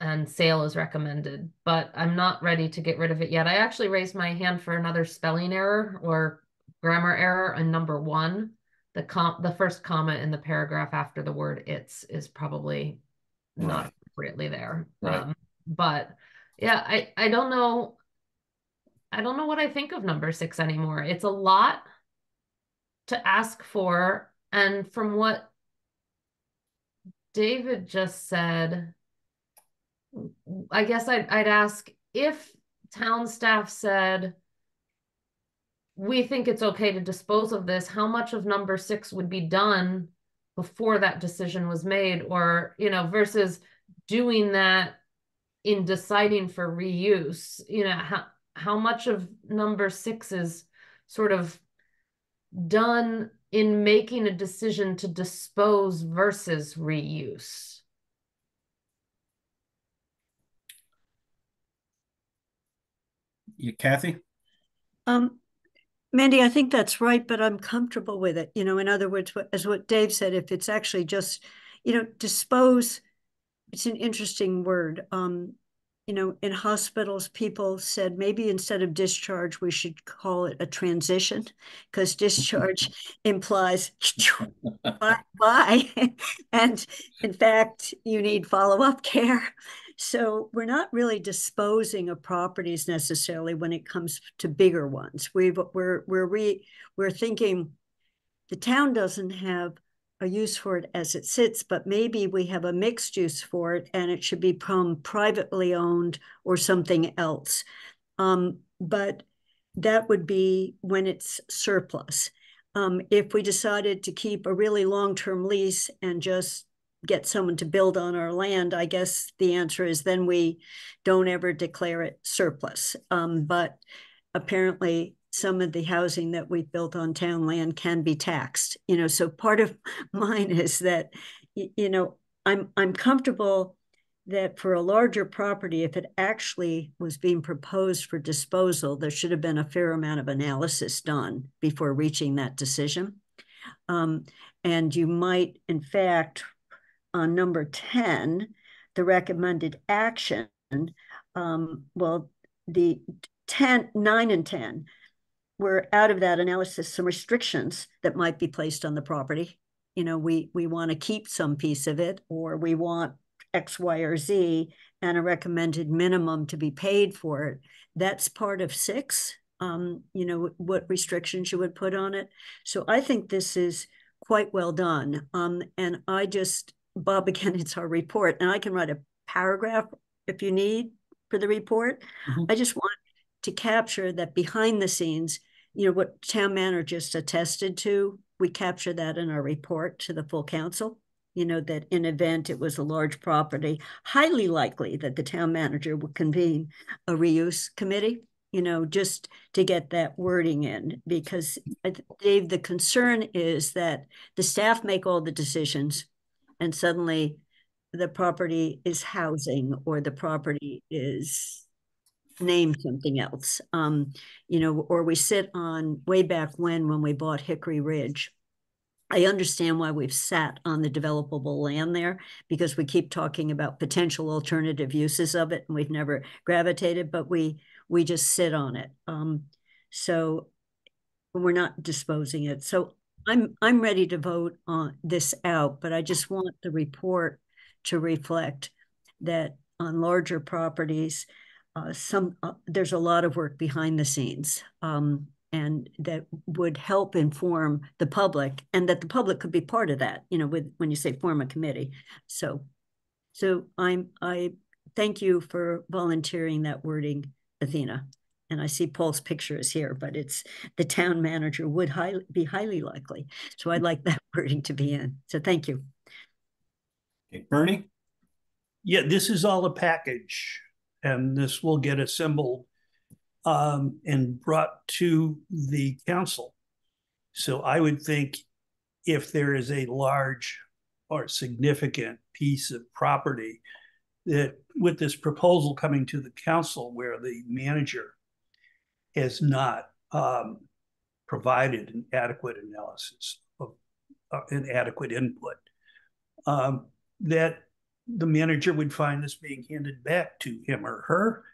and sale is recommended, but I'm not ready to get rid of it yet. I actually raised my hand for another spelling error or grammar error on number one the com the first comma in the paragraph after the word it's is probably right. not appropriately there. Right. Um, but yeah, I, I don't know. I don't know what I think of number six anymore. It's a lot to ask for. And from what David just said, I guess I'd, I'd ask if town staff said, we think it's okay to dispose of this, how much of number six would be done before that decision was made? Or, you know, versus doing that in deciding for reuse, you know, how, how much of number six is sort of done in making a decision to dispose versus reuse? You, Kathy? Um, Mandi, I think that's right, but I'm comfortable with it. You know, in other words, as what Dave said, if it's actually just, you know, dispose, it's an interesting word. Um, you know, in hospitals, people said maybe instead of discharge, we should call it a transition because discharge implies bye, bye. and in fact, you need follow up care. So we're not really disposing of properties necessarily when it comes to bigger ones. We've, we're we're re, we're thinking the town doesn't have a use for it as it sits, but maybe we have a mixed use for it and it should be privately owned or something else. Um, but that would be when it's surplus. Um, if we decided to keep a really long-term lease and just get someone to build on our land, I guess the answer is then we don't ever declare it surplus. Um, but apparently some of the housing that we've built on town land can be taxed. You know, so part of mine is that, you know, I'm I'm comfortable that for a larger property, if it actually was being proposed for disposal, there should have been a fair amount of analysis done before reaching that decision. Um, and you might, in fact, on number 10, the recommended action, um, well, the 10, 9 and 10 were out of that analysis some restrictions that might be placed on the property. You know, we we want to keep some piece of it, or we want X, Y, or Z, and a recommended minimum to be paid for it. That's part of six. Um, you know what restrictions you would put on it. So I think this is quite well done. Um, and I just Bob, again, it's our report, and I can write a paragraph if you need for the report. Mm-hmm. I just want to capture that behind the scenes, you know, what town manager just attested to, we capture that in our report to the full council. You know, that in event it was a large property, highly likely that the town manager would convene a reuse committee, you know, just to get that wording in. Because Dave, the concern is that the staff make all the decisions and suddenly the property is housing or the property is name something else. Um, you know, or we sit on way back when when we bought Hickory Ridge. I understand why we've sat on the developable land there because we keep talking about potential alternative uses of it and we've never gravitated, but we we just sit on it. Um, so we're not disposing it. So I'm I'm ready to vote on this out, but I just want the report to reflect that on larger properties, uh, some uh, there's a lot of work behind the scenes um, and that would help inform the public and that the public could be part of that you know with when you say form a committee. So so i'm i thank you for volunteering that wording athena. And i see paul's picture is here but it's the town manager would highly, be highly likely. So i'd like that wording to be in. So thank you. Okay bernie? Yeah this is all a package and this will get assembled um, and brought to the council. So I would think if there is a large or significant piece of property that with this proposal coming to the council where the manager has not um, provided an adequate analysis of uh, an adequate input, um, that the manager would find this being handed back to him or her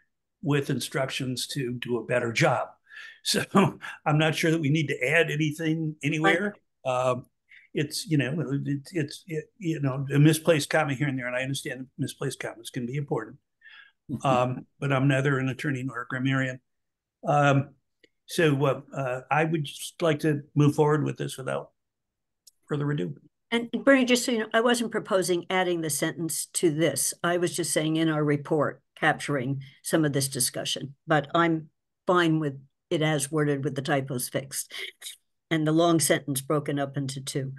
with instructions to do a better job. So I'm not sure that we need to add anything anywhere. Um, it's you know it's it's it, you know a misplaced comma here and there, and I understand misplaced commas can be important. Um, but I'm neither an attorney nor a grammarian. Um, so uh, uh, I would just like to move forward with this without further ado. And Bernie, just so you know, I wasn't proposing adding the sentence to this. I was just saying in our report, capturing some of this discussion, but I'm fine with it as worded with the typos fixed and the long sentence broken up into two.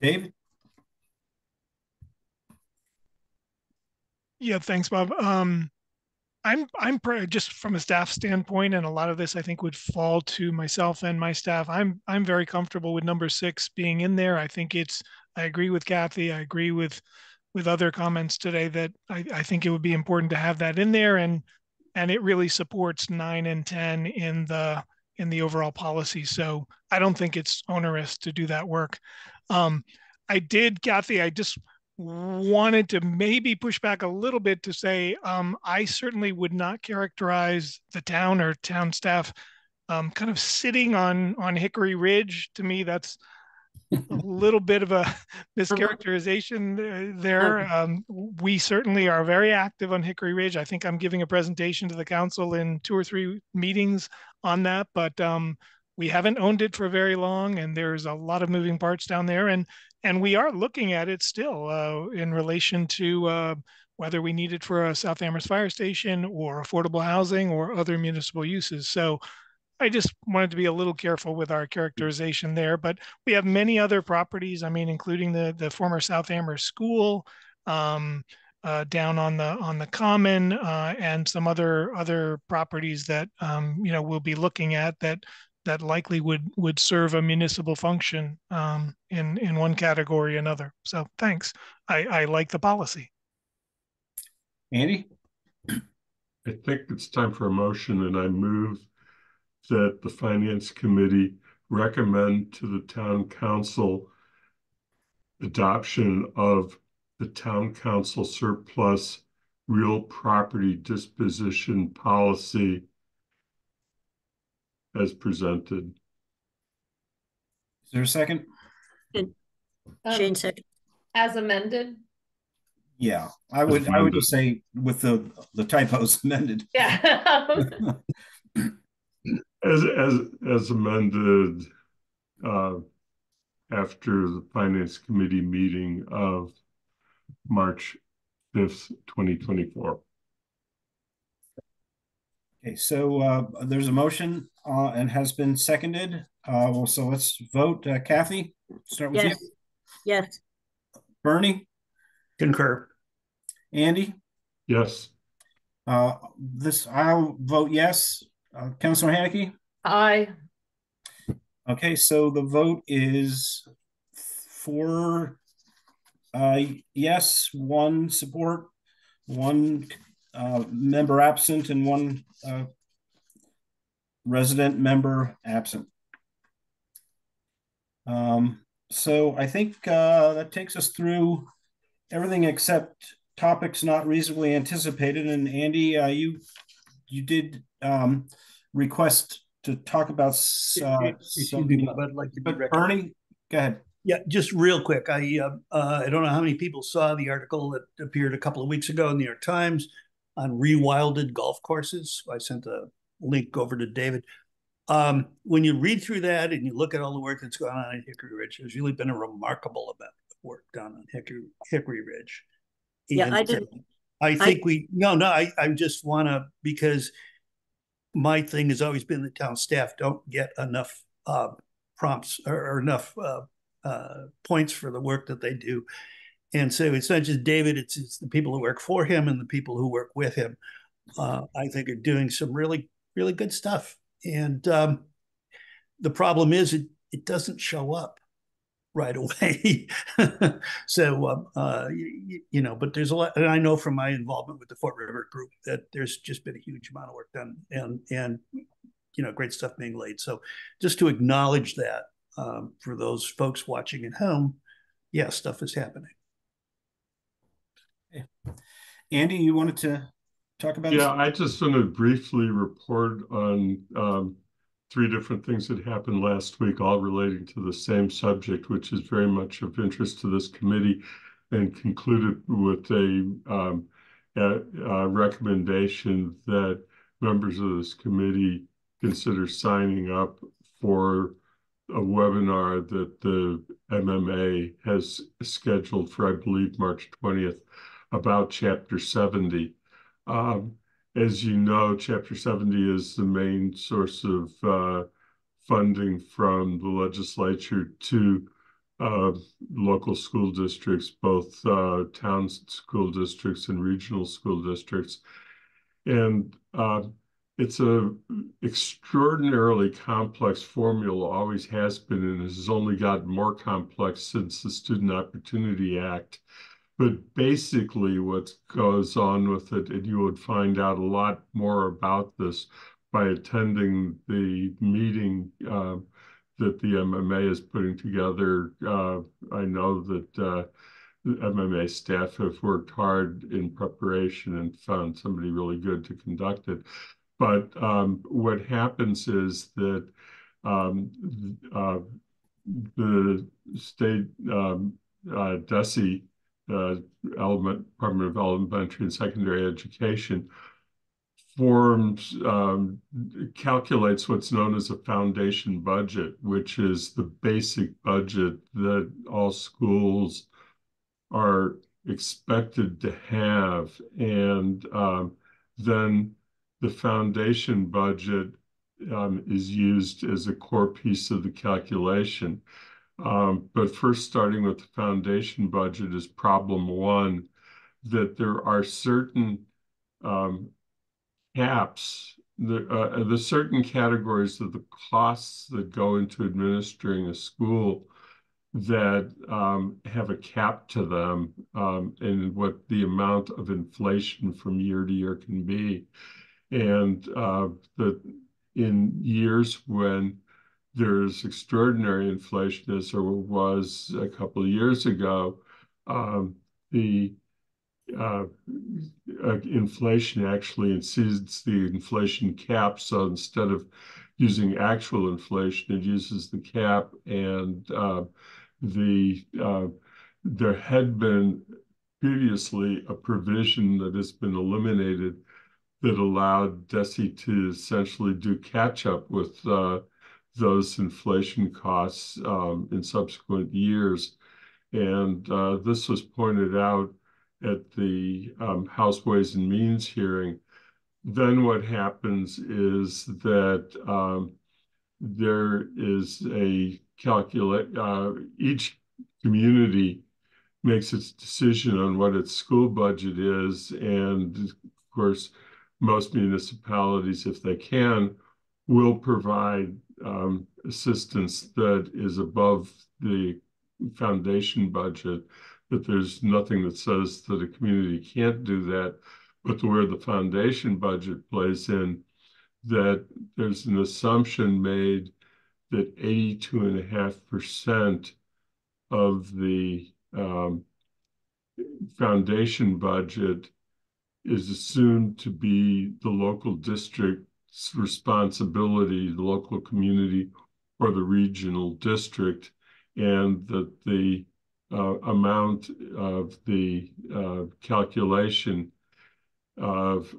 David? Yeah, thanks, Bob. Um, I'm I'm just from a staff standpoint, and a lot of this I think would fall to myself and my staff. I'm I'm very comfortable with number six being in there. I think it's. I agree with Kathy. I agree with with other comments today that I, I think it would be important to have that in there, and and it really supports nine and ten in the in the overall policy. So I don't think it's onerous to do that work. Um, I did, Kathy. I just wanted to maybe push back a little bit to say um, I certainly would not characterize the town or town staff um, kind of sitting on on Hickory Ridge. To me, that's a little bit of a mischaracterization there. Um, we certainly are very active on Hickory Ridge. I think I'm giving a presentation to the council in two or three meetings on that, but um, we haven't owned it for very long, and there's a lot of moving parts down there. And and we are looking at it still uh, in relation to uh, whether we need it for a South Amherst fire station or affordable housing or other municipal uses. So I just wanted to be a little careful with our characterization there. But we have many other properties. I mean, including the the former South Amherst School. Um, uh, down on the on the common uh, and some other other properties that um, you know we'll be looking at that that likely would would serve a municipal function um, in in one category or another. So thanks. I, I like the policy. Andy? I think it's time for a motion, and I move that the Finance Committee recommend to the Town Council adoption of the Town Council surplus real property disposition policy as presented. Is there a second? Good. Um, Shain second. As amended? Yeah, I would, I would just say with the, the typos amended. Yeah. As, as, as amended, uh, after the Finance Committee meeting of March fifth, twenty twenty-four. Okay, so uh, there's a motion uh, and has been seconded. Uh, well, so let's vote. Uh, Kathy, start with Yes. you. Yes. Bernie, Concur. Andy, Yes, uh, this I'll vote yes. Uh, Councilor Hanneke. I, Okay, so the vote is four uh, yes, one support, one uh, member absent and one uh, resident member absent. Um, so I think uh, that takes us through everything except topics not reasonably anticipated. And Andy, uh, you you did um, request to talk about uh, Excuse me, but I'd like to be but recognized. Ernie, go ahead. Yeah, just real quick. I uh, uh, I don't know how many people saw the article that appeared a couple of weeks ago in the New York Times on rewilded golf courses. I sent a link over to David. Um, when you read through that and you look at all the work that's gone on in Hickory Ridge, there's really been a remarkable amount of work done on Hickory Hickory Ridge. Yeah, I And, uh, didn't- I think we no no I I just want to because my thing has always been the town staff don't get enough uh, prompts or, or enough uh, uh, points for the work that they do. And so it's not just David, it's, it's the people who work for him and the people who work with him. Uh, I think are doing some really, really good stuff. And um, the problem is it, it doesn't show up right away. so, um, uh, you, you know, but there's a lot, and I know from my involvement with the Fort River group that there's just been a huge amount of work done and, and, you know, great stuff being laid. So just to acknowledge that um, for those folks watching at home, yeah, stuff is happening. Andy, you wanted to talk about Yeah, I just want to briefly report on um, three different things that happened last week, all relating to the same subject, which is very much of interest to this committee, and concluded with a, um, a, a recommendation that members of this committee consider signing up for a webinar that the MMA has scheduled for, I believe, March 20th about Chapter 70. Um, as you know, Chapter 70 is the main source of uh, funding from the legislature to uh, local school districts, both uh, town school districts and regional school districts. And uh, it's a extraordinarily complex formula, always has been, and has only gotten more complex since the Student Opportunity Act. But basically, what goes on with it, and you would find out a lot more about this by attending the meeting uh, that the MMA is putting together. Uh, I know that uh, the MMA staff have worked hard in preparation and found somebody really good to conduct it. But um, what happens is that um, uh, the state um, uh, DESE uh, element, Department of Elementary and Secondary Education, forms, um, calculates what's known as a foundation budget, which is the basic budget that all schools are expected to have. And um, then the foundation budget um, is used as a core piece of the calculation. Um, but first, starting with the foundation budget is problem one, that there are certain um, caps, the, uh, the certain categories of the costs that go into administering a school that um, have a cap to them um, and what the amount of inflation from year to year can be. And uh, that in years when there's extraordinary inflation, as there was a couple of years ago, um, the uh, uh, inflation actually exceeds the inflation cap. So instead of using actual inflation, it uses the cap. And uh, the uh, there had been previously a provision that has been eliminated that allowed DESE to essentially do catch up with uh, those inflation costs um, in subsequent years. And uh, this was pointed out at the um, House Ways and Means hearing. Then what happens is that um, there is a calculate, uh, each community makes its decision on what its school budget is. And of course, most municipalities, if they can, will provide um, assistance that is above the foundation budget, that there's nothing that says that a community can't do that. but where the foundation budget plays in, that there's an assumption made that 82.5% of the um, foundation budget is assumed to be the local district's responsibility, the local community or the regional district, and that the uh, amount of the uh, calculation of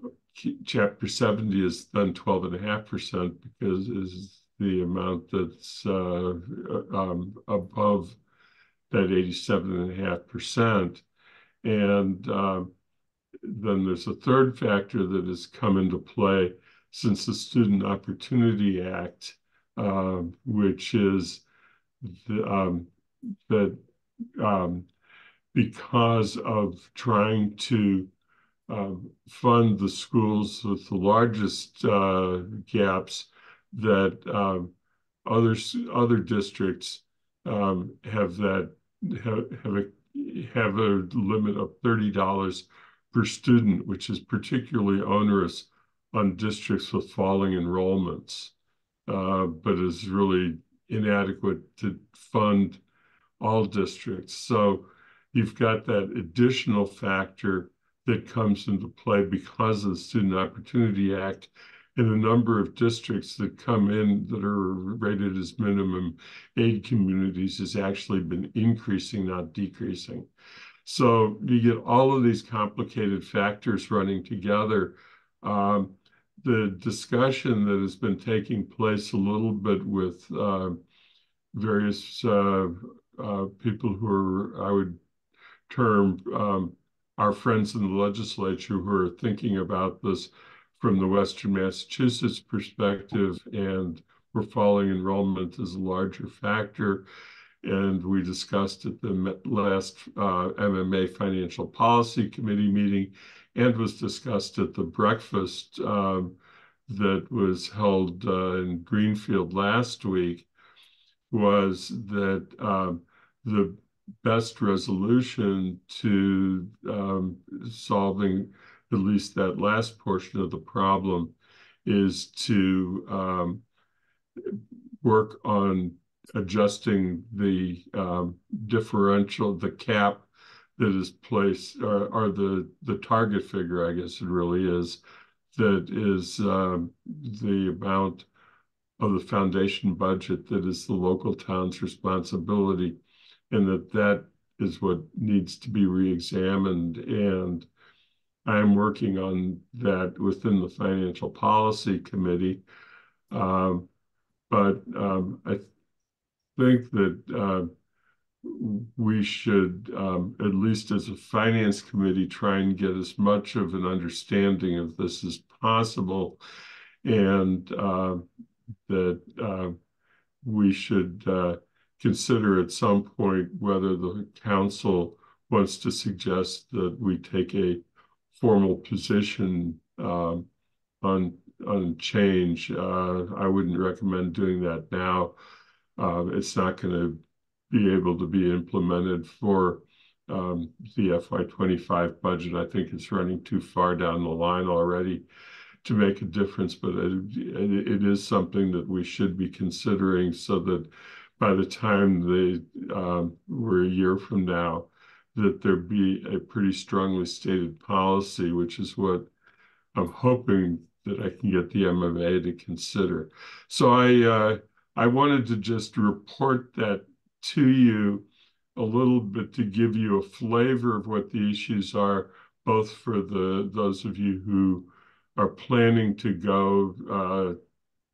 chapter 70 is then 12.5% because is the amount that's uh, um, above that 87.5%. And uh, then there's a third factor that has come into play since the Student Opportunity Act, uh, which is the, um, that um, because of trying to uh, fund the schools with the largest uh, gaps, that um, other other districts um, have that have, have a have a limit of thirty dollars per student, which is particularly onerous on districts with falling enrollments, uh, but is really inadequate to fund all districts. So you've got that additional factor that comes into play because of the Student Opportunity Act and the number of districts that come in that are rated as minimum aid communities has actually been increasing, not decreasing. So you get all of these complicated factors running together. Um, the discussion that has been taking place a little bit with uh, various uh, uh, people who are, I would term, um, our friends in the legislature who are thinking about this from the Western Massachusetts perspective, and where falling enrollment is a larger factor. And we discussed at the last uh, MMA Financial Policy Committee meeting and was discussed at the breakfast um, that was held uh, in Greenfield last week was that um, the best resolution to um, solving at least that last portion of the problem is to um, work on adjusting the um, differential, the cap that is placed, or, or, the the target figure, I guess it really is, that is um, the amount of the foundation budget that is the local town's responsibility, and that that is what needs to be reexamined. And I'm working on that within the Financial Policy Committee. Um, but um, I think that uh, we should, um, at least as a finance committee, try and get as much of an understanding of this as possible, and uh, that uh, we should uh, consider at some point whether the council wants to suggest that we take a formal position um, on on change. Uh, I wouldn't recommend doing that now uh, it's not going to be able to be implemented for um, the FY25 budget. I think it's running too far down the line already to make a difference, but it, it is something that we should be considering so that by the time they um, we're a year from now, that there be a pretty strongly stated policy, which is what I'm hoping that I can get the MMA to consider. So I uh, I wanted to just report that to you a little bit to give you a flavor of what the issues are, both for the those of you who are planning to go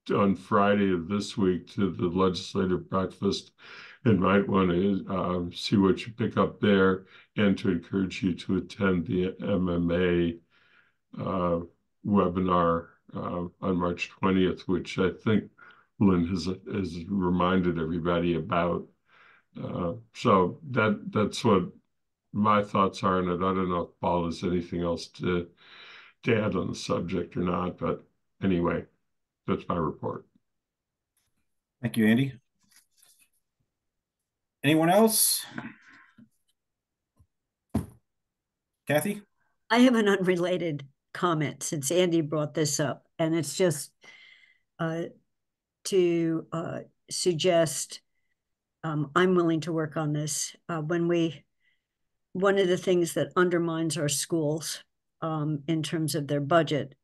uh, on Friday of this week to the legislative breakfast and might want to uh, see what you pick up there and to encourage you to attend the MMA uh, webinar uh, on March 20th, which I think Lynn has has reminded everybody about. Uh, so that that's what my thoughts are on it. I don't know if Paul has anything else to to add on the subject or not, but anyway, that's my report. Thank you, Andy. Anyone else? Kathy? I have an unrelated comment since Andy brought this up, and it's just uh, to uh, suggest um, I'm willing to work on this. Uh, when we, one of the things that undermines our schools um, in terms of their budget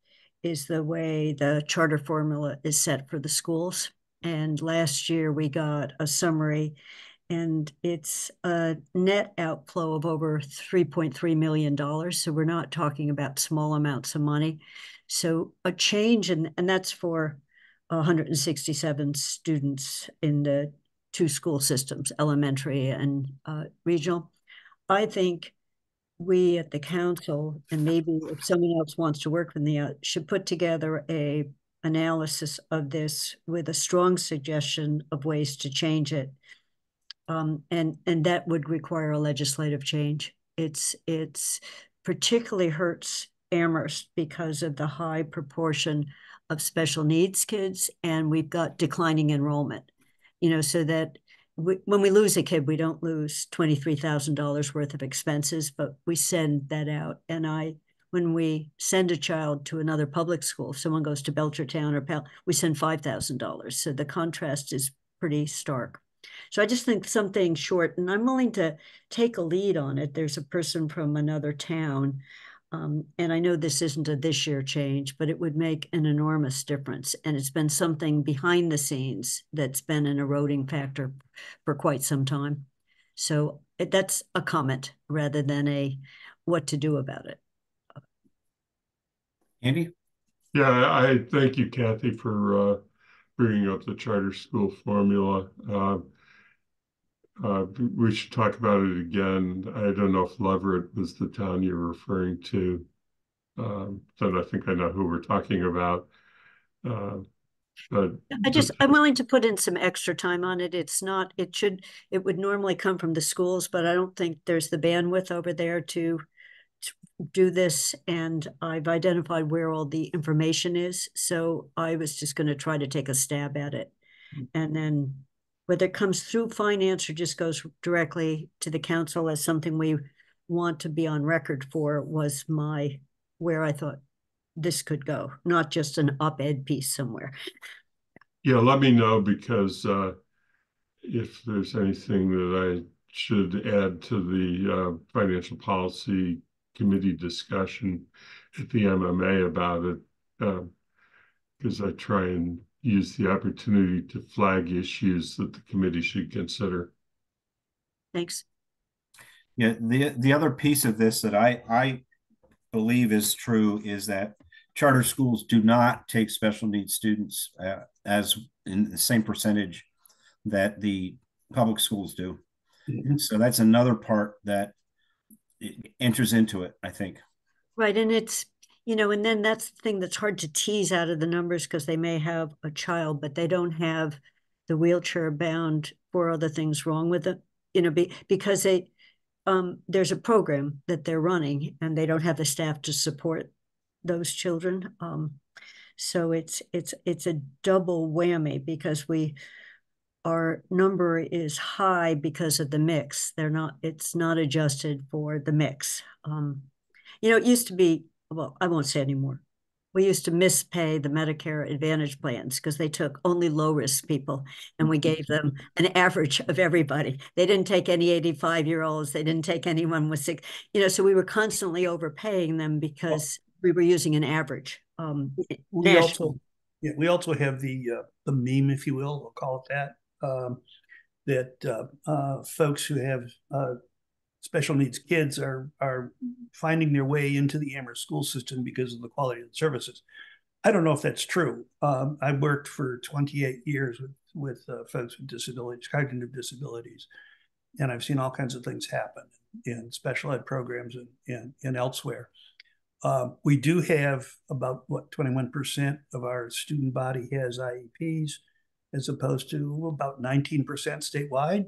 is the way the charter formula is set for the schools. And last year we got a summary and it's a net outflow of over $3.3 million. So we're not talking about small amounts of money. So a change, in, and that's for 167 students in the two school systems, elementary and uh, regional. I think we at the council, and maybe if someone else wants to work with me, uh, should put together a analysis of this with a strong suggestion of ways to change it um, and and that would require a legislative change. It's it's particularly hurts Amherst because of the high proportion of special needs kids, and we've got declining enrollment. You know, so that we, when we lose a kid, we don't lose twenty three thousand dollars worth of expenses, but we send that out. And I, when we send a child to another public school, if someone goes to Belchertown or Pell, we send five thousand dollars. So the contrast is pretty stark. So I just think something short, and I'm willing to take a lead on it. There's a person from another town. Um, and I know this isn't a this year change, but it would make an enormous difference. And it's been something behind the scenes that's been an eroding factor for quite some time. So it, that's a comment rather than a what to do about it. Andy? Yeah, I thank you, Kathy, for uh, bringing up the charter school formula. Uh, uh, we should talk about it again. I don't know if Leverett was the town you're referring to. Um, but I think I know who we're talking about. Uh, but I just I'm willing to put in some extra time on it. It's not it should it would normally come from the schools, but I don't think there's the bandwidth over there to, to do this. And I've identified where all the information is, so I was just going to try to take a stab at it, mm. and then whether it comes through finance or just goes directly to the council as something we want to be on record for was my where I thought this could go, not just an op-ed piece somewhere. Yeah, let me know because uh, if there's anything that I should add to the uh, financial policy committee discussion at the MMA about it, because uh, I try and use the opportunity to flag issues that the committee should consider. Thanks. Yeah, the the other piece of this that I I believe is true is that charter schools do not take special needs students uh, as in the same percentage that the public schools do. Mm-hmm. So that's another part that enters into it, I think. Right, and it's you know, and then that's the thing that's hard to tease out of the numbers because they may have a child, but they don't have the wheelchair bound or other things wrong with them, you know, be, because they, um, there's a program that they're running and they don't have the staff to support those children. Um, so it's it's it's a double whammy because we our number is high because of the mix. They're not it's not adjusted for the mix. Um, you know, it used to be well, I won't say anymore. We used to mispay the Medicare Advantage plans because they took only low risk people and we gave them an average of everybody. They didn't take any 85 year olds, they didn't take anyone with sick, you know, so we were constantly overpaying them because we were using an average. Um, we also, yeah, we also have the uh, the meme, if you will, we'll call it that, um, that uh, uh, folks who have uh, special needs kids are are finding their way into the Amherst school system because of the quality of the services. I don't know if that's true. Um, I worked for 28 years with with uh, folks with disabilities, cognitive disabilities, and I've seen all kinds of things happen in special ed programs and, and, and elsewhere. Uh, we do have about what 21% of our student body has IEPs, as opposed to about 19% statewide.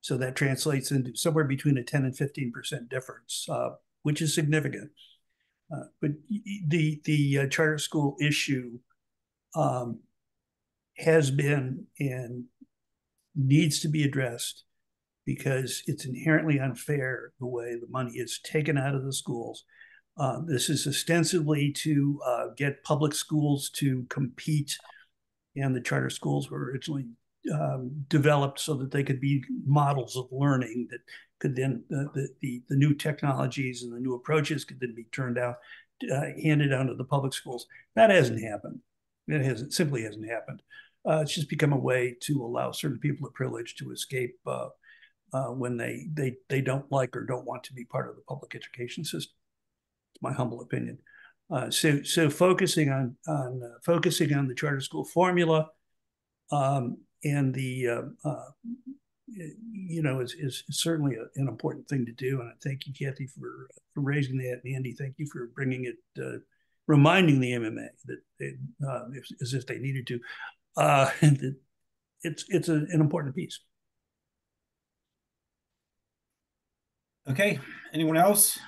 So that translates into somewhere between a 10 and 15% difference, uh, which is significant. Uh, but the the uh, charter school issue um, has been and needs to be addressed because it's inherently unfair the way the money is taken out of the schools Uh, this is ostensibly to uh, get public schools to compete, and the charter schools were originally um, developed so that they could be models of learning that could then uh, the, the the new technologies and the new approaches could then be turned out uh, handed down to the public schools. That hasn't happened. It hasn't simply hasn't happened. Uh, it's just become a way to allow certain people of privilege to escape uh, uh, when they they they don't like or don't want to be part of the public education system. It's my humble opinion. Uh, so so focusing on on focusing on the charter school formula um, and the uh, uh, you know is, is certainly a, an important thing to do. And I thank you, Kathy, for for raising that. And Andy, thank you for bringing it, uh, reminding the MMA that they, uh, if, as if they needed to. Uh, that it's it's a, an important piece. Okay, anyone else?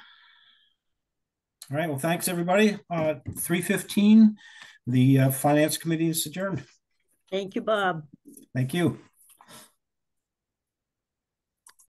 All right, well, thanks, everybody. Uh, 3:15, the uh, Finance Committee is adjourned. Thank you, Bob. Thank you.